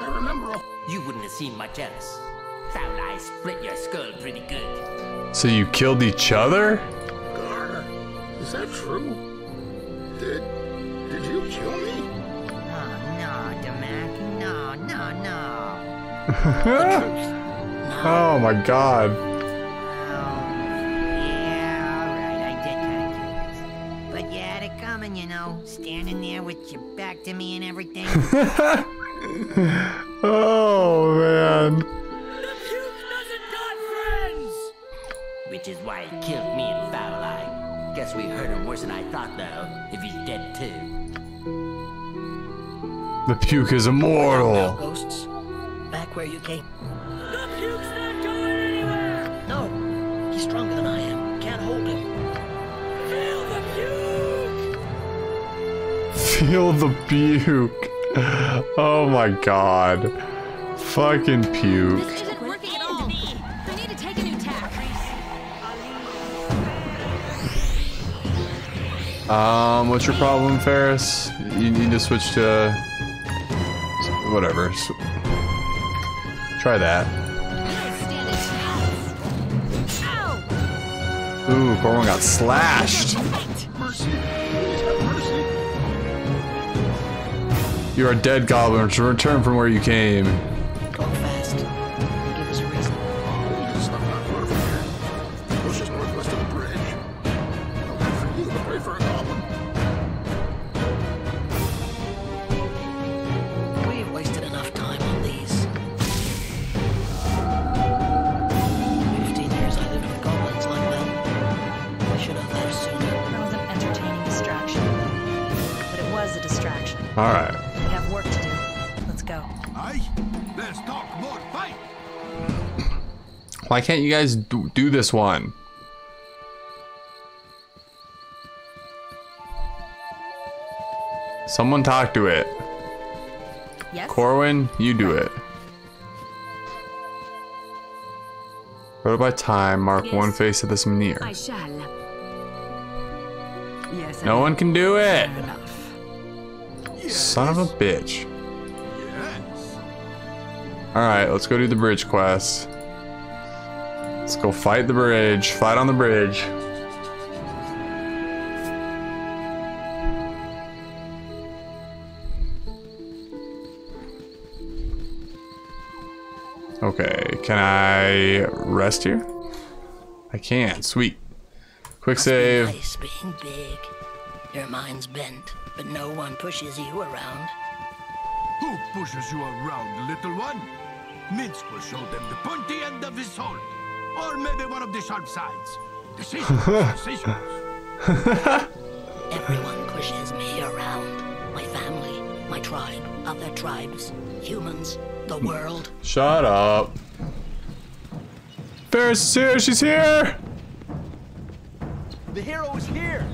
I remember a You wouldn't have seen much else. Foul Eye split your skull pretty good. So you killed each other? Gar. Is that true? Did did you kill me? Oh, no, Damak. No, no, no. oh my god. Oh, yeah, alright, I did kind of kill you. But you had it coming, you know. Standing there with your back to me and everything. Oh man. Which is why he killed me and Foul Eye. Guess we hurt him worse than I thought, though, if he's dead too. The puke is immortal. Ghosts. Back where you came. The puke's not going anywhere. No. He's stronger than I am. Can't hold him. Feel the puke. Feel the puke. Oh my god. Fucking puke. Um, what's your problem, Ferris? You need to switch to whatever. Try that. Ooh, Corwin got slashed. You are dead, goblin. Return from where you came. Why can't you guys do, do this one? Someone talk to it. Yes? Corwin, you do it. Go by time, mark one face of this menhir. I shall. Yes. No one can do it! Enough. Son of a bitch. Alright, let's go do the bridge quest. Let's go fight the bridge. Fight on the bridge. Okay, can I rest here? I can. Sweet. Quick save. Nice being big. Your mind's bent, but no one pushes you around. Who pushes you around, little one? Minsc will show them the pointy end of his sword. Or maybe one of the sharp sides. Decisions, decisions. Everyone pushes me around. My family, my tribe, other tribes, humans, the world. Shut up. Ferris is here. She's here. The hero is here!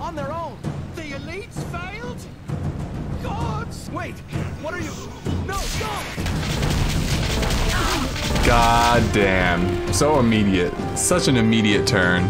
On their own! The elites failed? Gods! Wait! What are you? No, stop! God damn. So immediate. Such an immediate turn.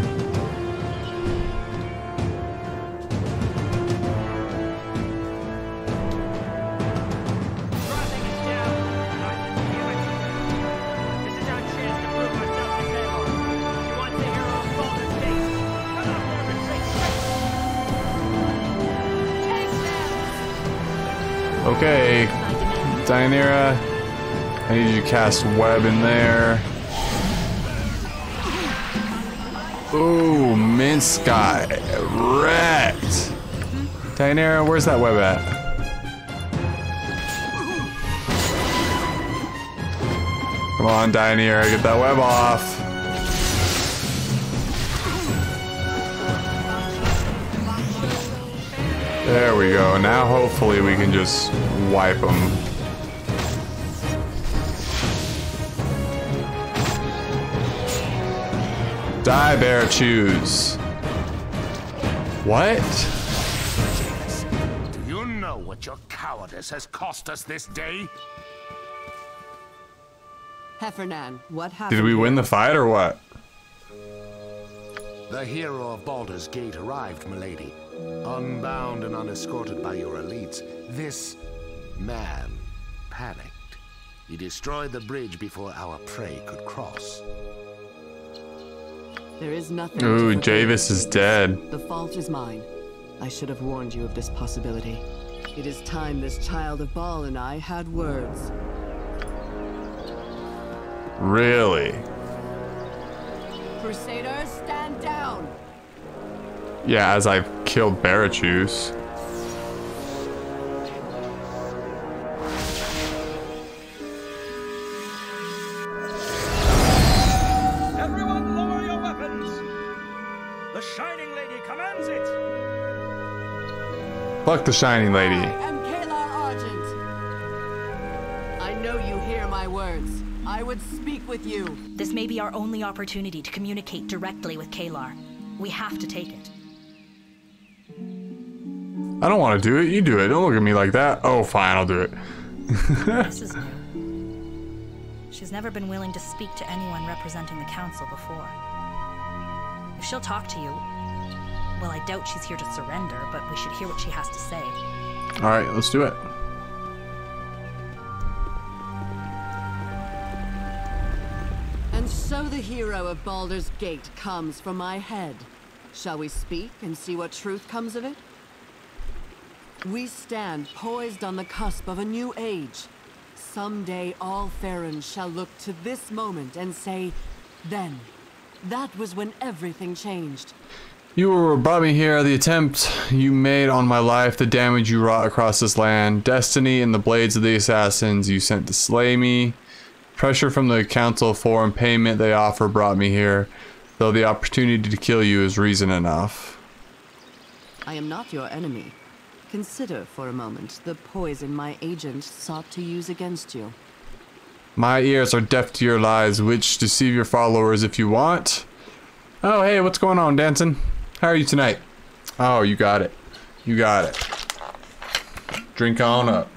Okay. Dynaheir, I need you to cast web in there. Ooh, Minsc got wrecked. Dynaheir, where's that web at? Come on, Dynaheir, get that web off. There we go. Now hopefully we can just wipe them. Die, bear, choose. What? Do you know what your cowardice has cost us this day? Hephernaan, what happened? Did we win the fight or what? The hero of Baldur's Gate arrived, milady. Unbound and unescorted by your elites, this man panicked. He destroyed the bridge before our prey could cross. There is nothing. Ooh. Javis is dead. The fault is mine. I should have warned you of this possibility. It is time this child of Bhaal and I had words. Really? Crusaders, stand down! Yeah, as I've killed Barachus. Fuck the Shining Lady. I am Caelar Argent. I know you hear my words. I would speak with you. This may be our only opportunity to communicate directly with Caelar. We have to take it. I don't want to do it. You do it. Don't look at me like that. Oh, fine. I'll do it. this is new. She's never been willing to speak to anyone representing the council before. If she'll talk to you, well, I doubt she's here to surrender, but we should hear what she has to say. All right, let's do it. And so the hero of Baldur's Gate comes from my head. Shall we speak and see what truth comes of it? We stand poised on the cusp of a new age. Someday all Farrens shall look to this moment and say, then, that was when everything changed. You brought me here, the attempt you made on my life, the damage you wrought across this land, destiny and the blades of the assassins you sent to slay me. Pressure from the council for and payment they offer brought me here, though the opportunity to kill you is reason enough. I am not your enemy. Consider for a moment the poison my agent sought to use against you. My ears are deaf to your lies, which deceive your followers if you want. Oh, hey, what's going on, Dancing? How are you tonight? Oh, you got it. You got it. Drink on up.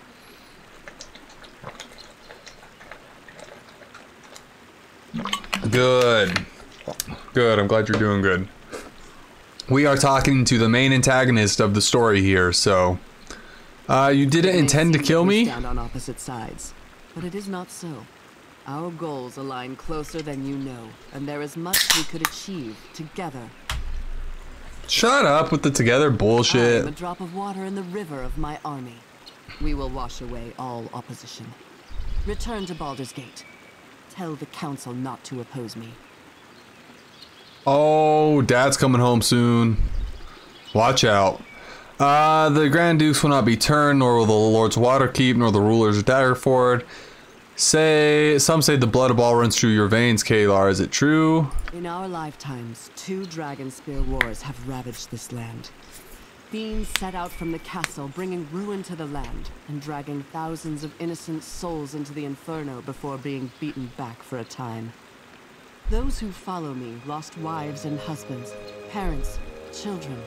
Good. Good, I'm glad you're doing good. We are talking to the main antagonist of the story here, so... Uh, you didn't intend to kill me? Stand on opposite sides, but it is not so. Our goals align closer than you know, and there is much we could achieve together. Shut up with the together I am a drop of water in the river of my army. We will wash away all opposition. Return to Baldur's Gate. Tell the council not to oppose me. Oh, dad's coming home soon. Watch out. Uh, the Grand Dukes will not be turned, nor will the Lord's Waterdeep, nor the rulers Daggerford. Say, some say the blood of all runs through your veins, Caelar. Is it true? In our lifetimes, two Dragonspear wars have ravaged this land. Fiends set out from the castle, bringing ruin to the land, and dragging thousands of innocent souls into the inferno before being beaten back for a time. Those who follow me lost wives and husbands, parents, children,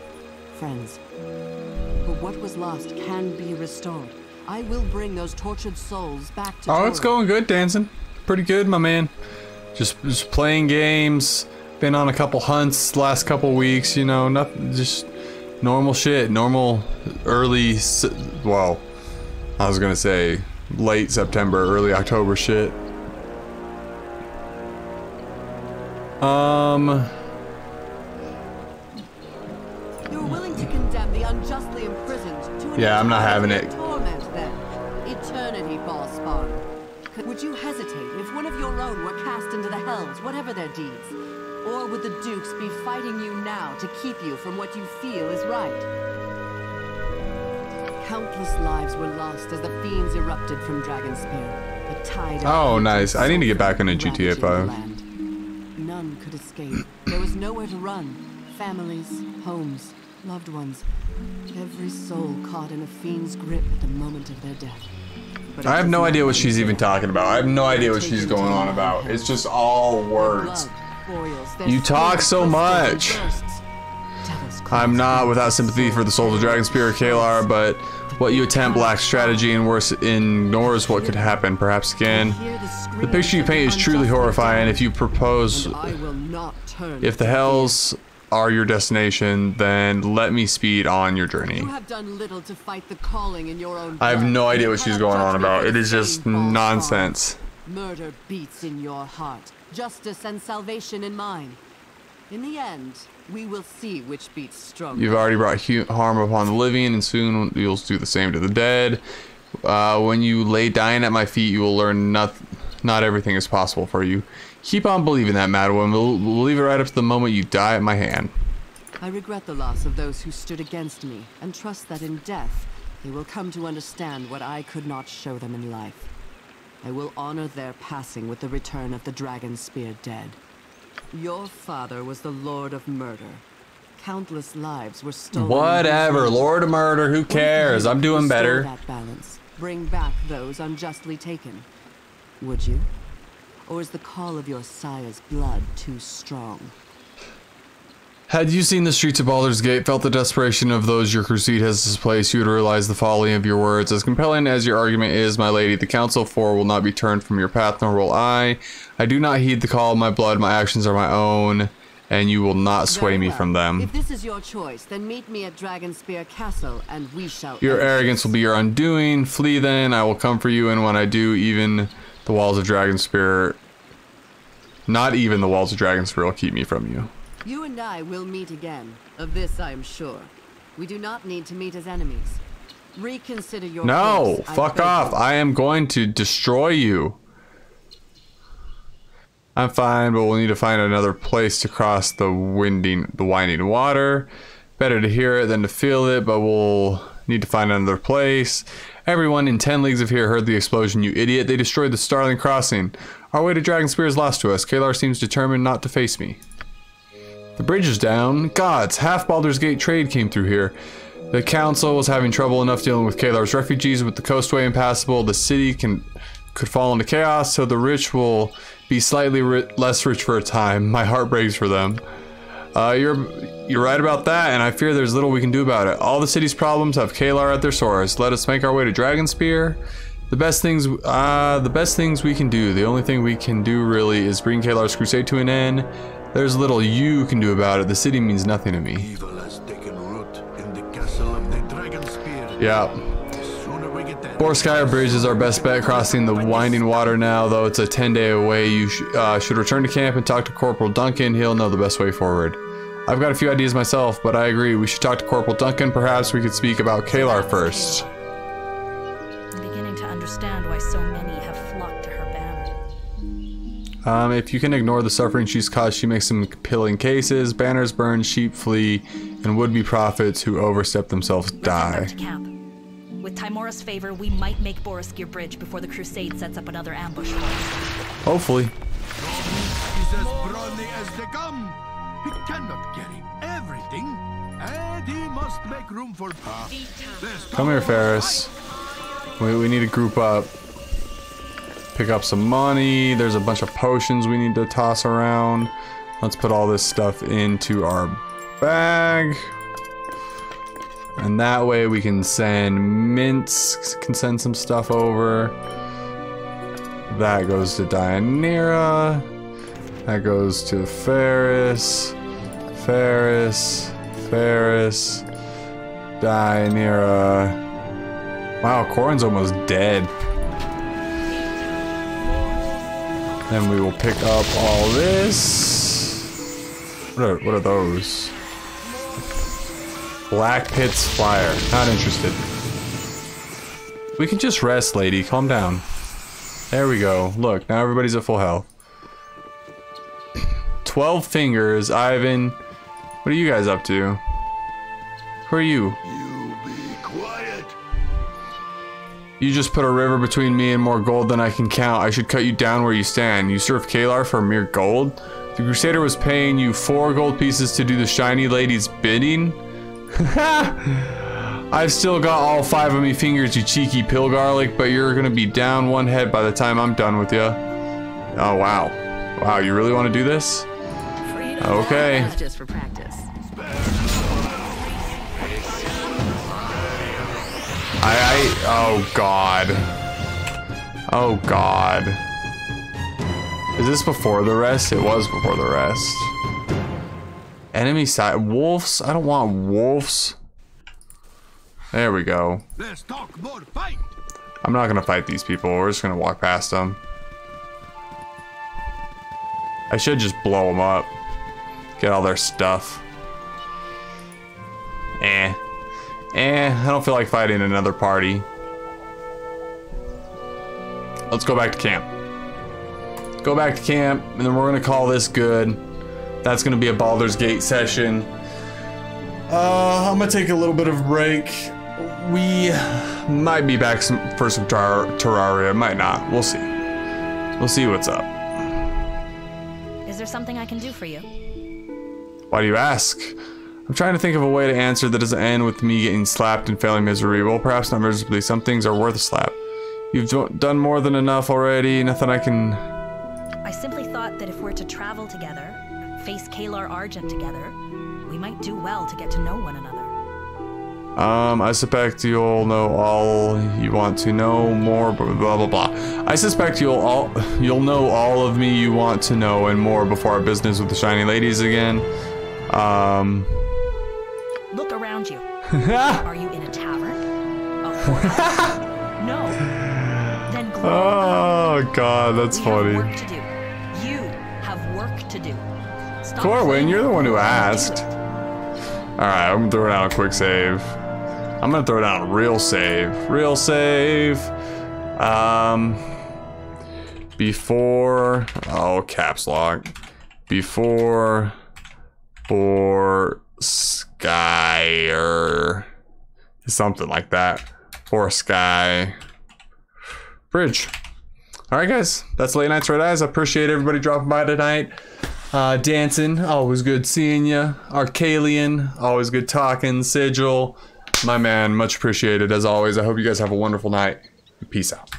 friends. But what was lost can be restored. I will bring those tortured souls back to Oh, it's going good, dancing. Pretty good, my man. Just, just playing games. Been on a couple hunts last couple weeks. You know, nothing. Just normal shit. Normal early. Well, I was gonna say late September, early October shit. Um. You're willing to condemn the unjustly imprisoned to an Yeah, I'm not having it. Torment, then. Eternity. Could- Would you hesitate if one of your own were cast into the hells, whatever their deeds? Or would the Dukes be fighting you now to keep you from what you feel is right? Countless lives were lost as the fiends erupted from Dragonspear. The tide of Oh, nice. I need to get back into GTA the 5. land. None could escape. There was nowhere to run. Families, homes, loved ones. Every soul caught in a fiend's grip at the moment of their death. I have no idea what she's even talking about. I have no idea what she's going on about. It's just all words. You talk so much. I'm not without sympathy for the souls of Dragon Spirit Caelar, but what you attempt lacks strategy and worse ignores what could happen, perhaps again. The picture you paint is truly horrifying. If you propose, I will not turn. if the hells are your destination, then let me speed on your journey. You have done little to fight the calling in your own I have no idea what she's going on about. It is just nonsense. Murder beats in your heart, justice and salvation in mine. In the end, we will see which beats stronger. You've already brought harm upon the living, and soon you'll do the same to the dead. Uh, when you lay dying at my feet, you will learn not not everything is possible for you. Keep on believing that, Madeline. We'll, we'll leave it right up to the moment you die at my hand. I regret the loss of those who stood against me, and trust that in death, they will come to understand what I could not show them in life. I will honor their passing with the return of the Dragonspear dead. Your father was the Lord of Murder. Countless lives were stolen. Whatever. Lord of Murder, who cares? I'm doing restore better. That balance. Bring back those unjustly taken. Would you? Or is the call of your sire's blood too strong? Had you seen the streets of Baldur's Gate, felt the desperation of those your crusade has displaced, you would realize the folly of your words. As compelling as your argument is, my lady, the Council for will not be turned from your path, nor will I. I do not heed the call of my blood, my actions are my own, and you will not sway Very me from them. If this is your choice, then meet me at Dragonspear Castle, and we shall. Your arrogance will be your undoing. Flee then, I will come for you, and when I do, even the walls of Dragonspear, not even the walls of Dragonspear will keep me from you. You and I will meet again. Of this I am sure. We do not need to meet as enemies. Reconsider your No, course, fuck beg off. I am going to destroy you. I'm fine, but we'll need to find another place to cross the winding, the winding water. Better to hear it than to feel it, but we'll need to find another place. Everyone in 10 leagues of here heard the explosion, you idiot. They destroyed the Starling Crossing. Our way to Dragonspear is lost to us. Caelar seems determined not to face me. The bridge is down. Gods, half Baldur's Gate trade came through here. The council was having trouble enough dealing with Caelar's refugees with the coastway impassable. The city can could fall into chaos, so the rich will be slightly ri- less rich for a time. My heart breaks for them. Uh, you're you're right about that, and I fear there's little we can do about it. All the city's problems have Caelar at their source. Let us make our way to Dragonspear. The best things, uh, the best things we can do. The only thing we can do really is bring Caelar's crusade to an end. There's little you can do about it. The city means nothing to me. Evil has taken root in the castle of the Dragonspear. Yeah. Sooner we get there. Boareskyr Bridge is our best bet crossing the winding water now, though it's a 10 day away. You sh uh, should return to camp and talk to Corporal Duncan. He'll know the best way forward. I've got a few ideas myself, but I agree. We should talk to Corporal Duncan. Perhaps we could speak about Caelar first. I'm beginning to understand why so many have flocked to her banner. Um, if you can ignore the suffering she's caused, she makes some compelling cases. Banners burn, sheep flee, and would-be prophets who overstep themselves die. To camp. With Tymora's favor, we might make Boareskyr Bridge before the Crusade sets up another ambush for us. Hopefully. He's as brawny as they come. He cannot carry everything, and he must make room for. There's Come here, Ferris. We, we need to group up. Pick up some money. There's a bunch of potions we need to toss around. Let's put all this stuff into our bag. And that way we can send Minsc, can send some stuff over. That goes to Dynaheir. That goes to Ferris. Ferris. Ferris. Dynaheir. Wow, Corwin's almost dead. Then we will pick up all this. What are, what are those? Black Pit's Fire. Not interested. We can just rest, lady. Calm down. There we go. Look, now everybody's at full health. 12 fingers. Ivan. What are you guys up to? Who are you? You just put a river between me and more gold than I can count. I should cut you down where you stand. You serve Caelar for mere gold? The Crusader was paying you four gold pieces to do the shiny lady's bidding? I've still got all five of me fingers, you cheeky pill garlic, but you're gonna be down one head by the time I'm done with you. Oh, wow. Wow, you really want to do this? Okay. That's just for practice. I, I, oh god. Oh god. Is this before the rest? It was before the rest. Enemy side, wolves? I don't want wolves. There we go. Let's talk more fight. I'm not gonna fight these people. We're just gonna walk past them. I should just blow them up. Get all their stuff. Eh. Eh, I don't feel like fighting another party. Let's go back to camp. Go back to camp, and then we're gonna call this good. That's gonna be a Baldur's Gate session. Uh, I'm gonna take a little bit of a break. We might be back some, for some tar Terraria, might not. We'll see. We'll see what's up. Is there something I can do for you? Why do you ask? I'm trying to think of a way to answer that doesn't end with me getting slapped and failing misery. Well, perhaps not miserably. Some things are worth a slap. You've do done more than enough already. Nothing I can... I simply thought that if we're to travel together, face Caelar Argent together, we might do well to get to know one another. Um, I suspect you'll know all you want to know more, blah blah blah blah. I suspect you'll all you'll know all of me you want to know and more before our business with the shiny ladies again. Um, Look around you. Are you in a tavern? A no. Then oh god, that's we funny. have work to do. You have work to do. Stop Corwin, you're the one who asked. Alright, I'm gonna throw down a quick save. I'm gonna throw down a real save. Real save. Um before oh caps lock. Before for Skyer. Something like that. For Sky. Bridge. Alright guys, that's Late Nights Red Eyes. I appreciate everybody dropping by tonight. Uh, dancing, always good seeing you. Arcalian, always good talking. Sigil, my man, much appreciated as always. I hope you guys have a wonderful night. Peace out.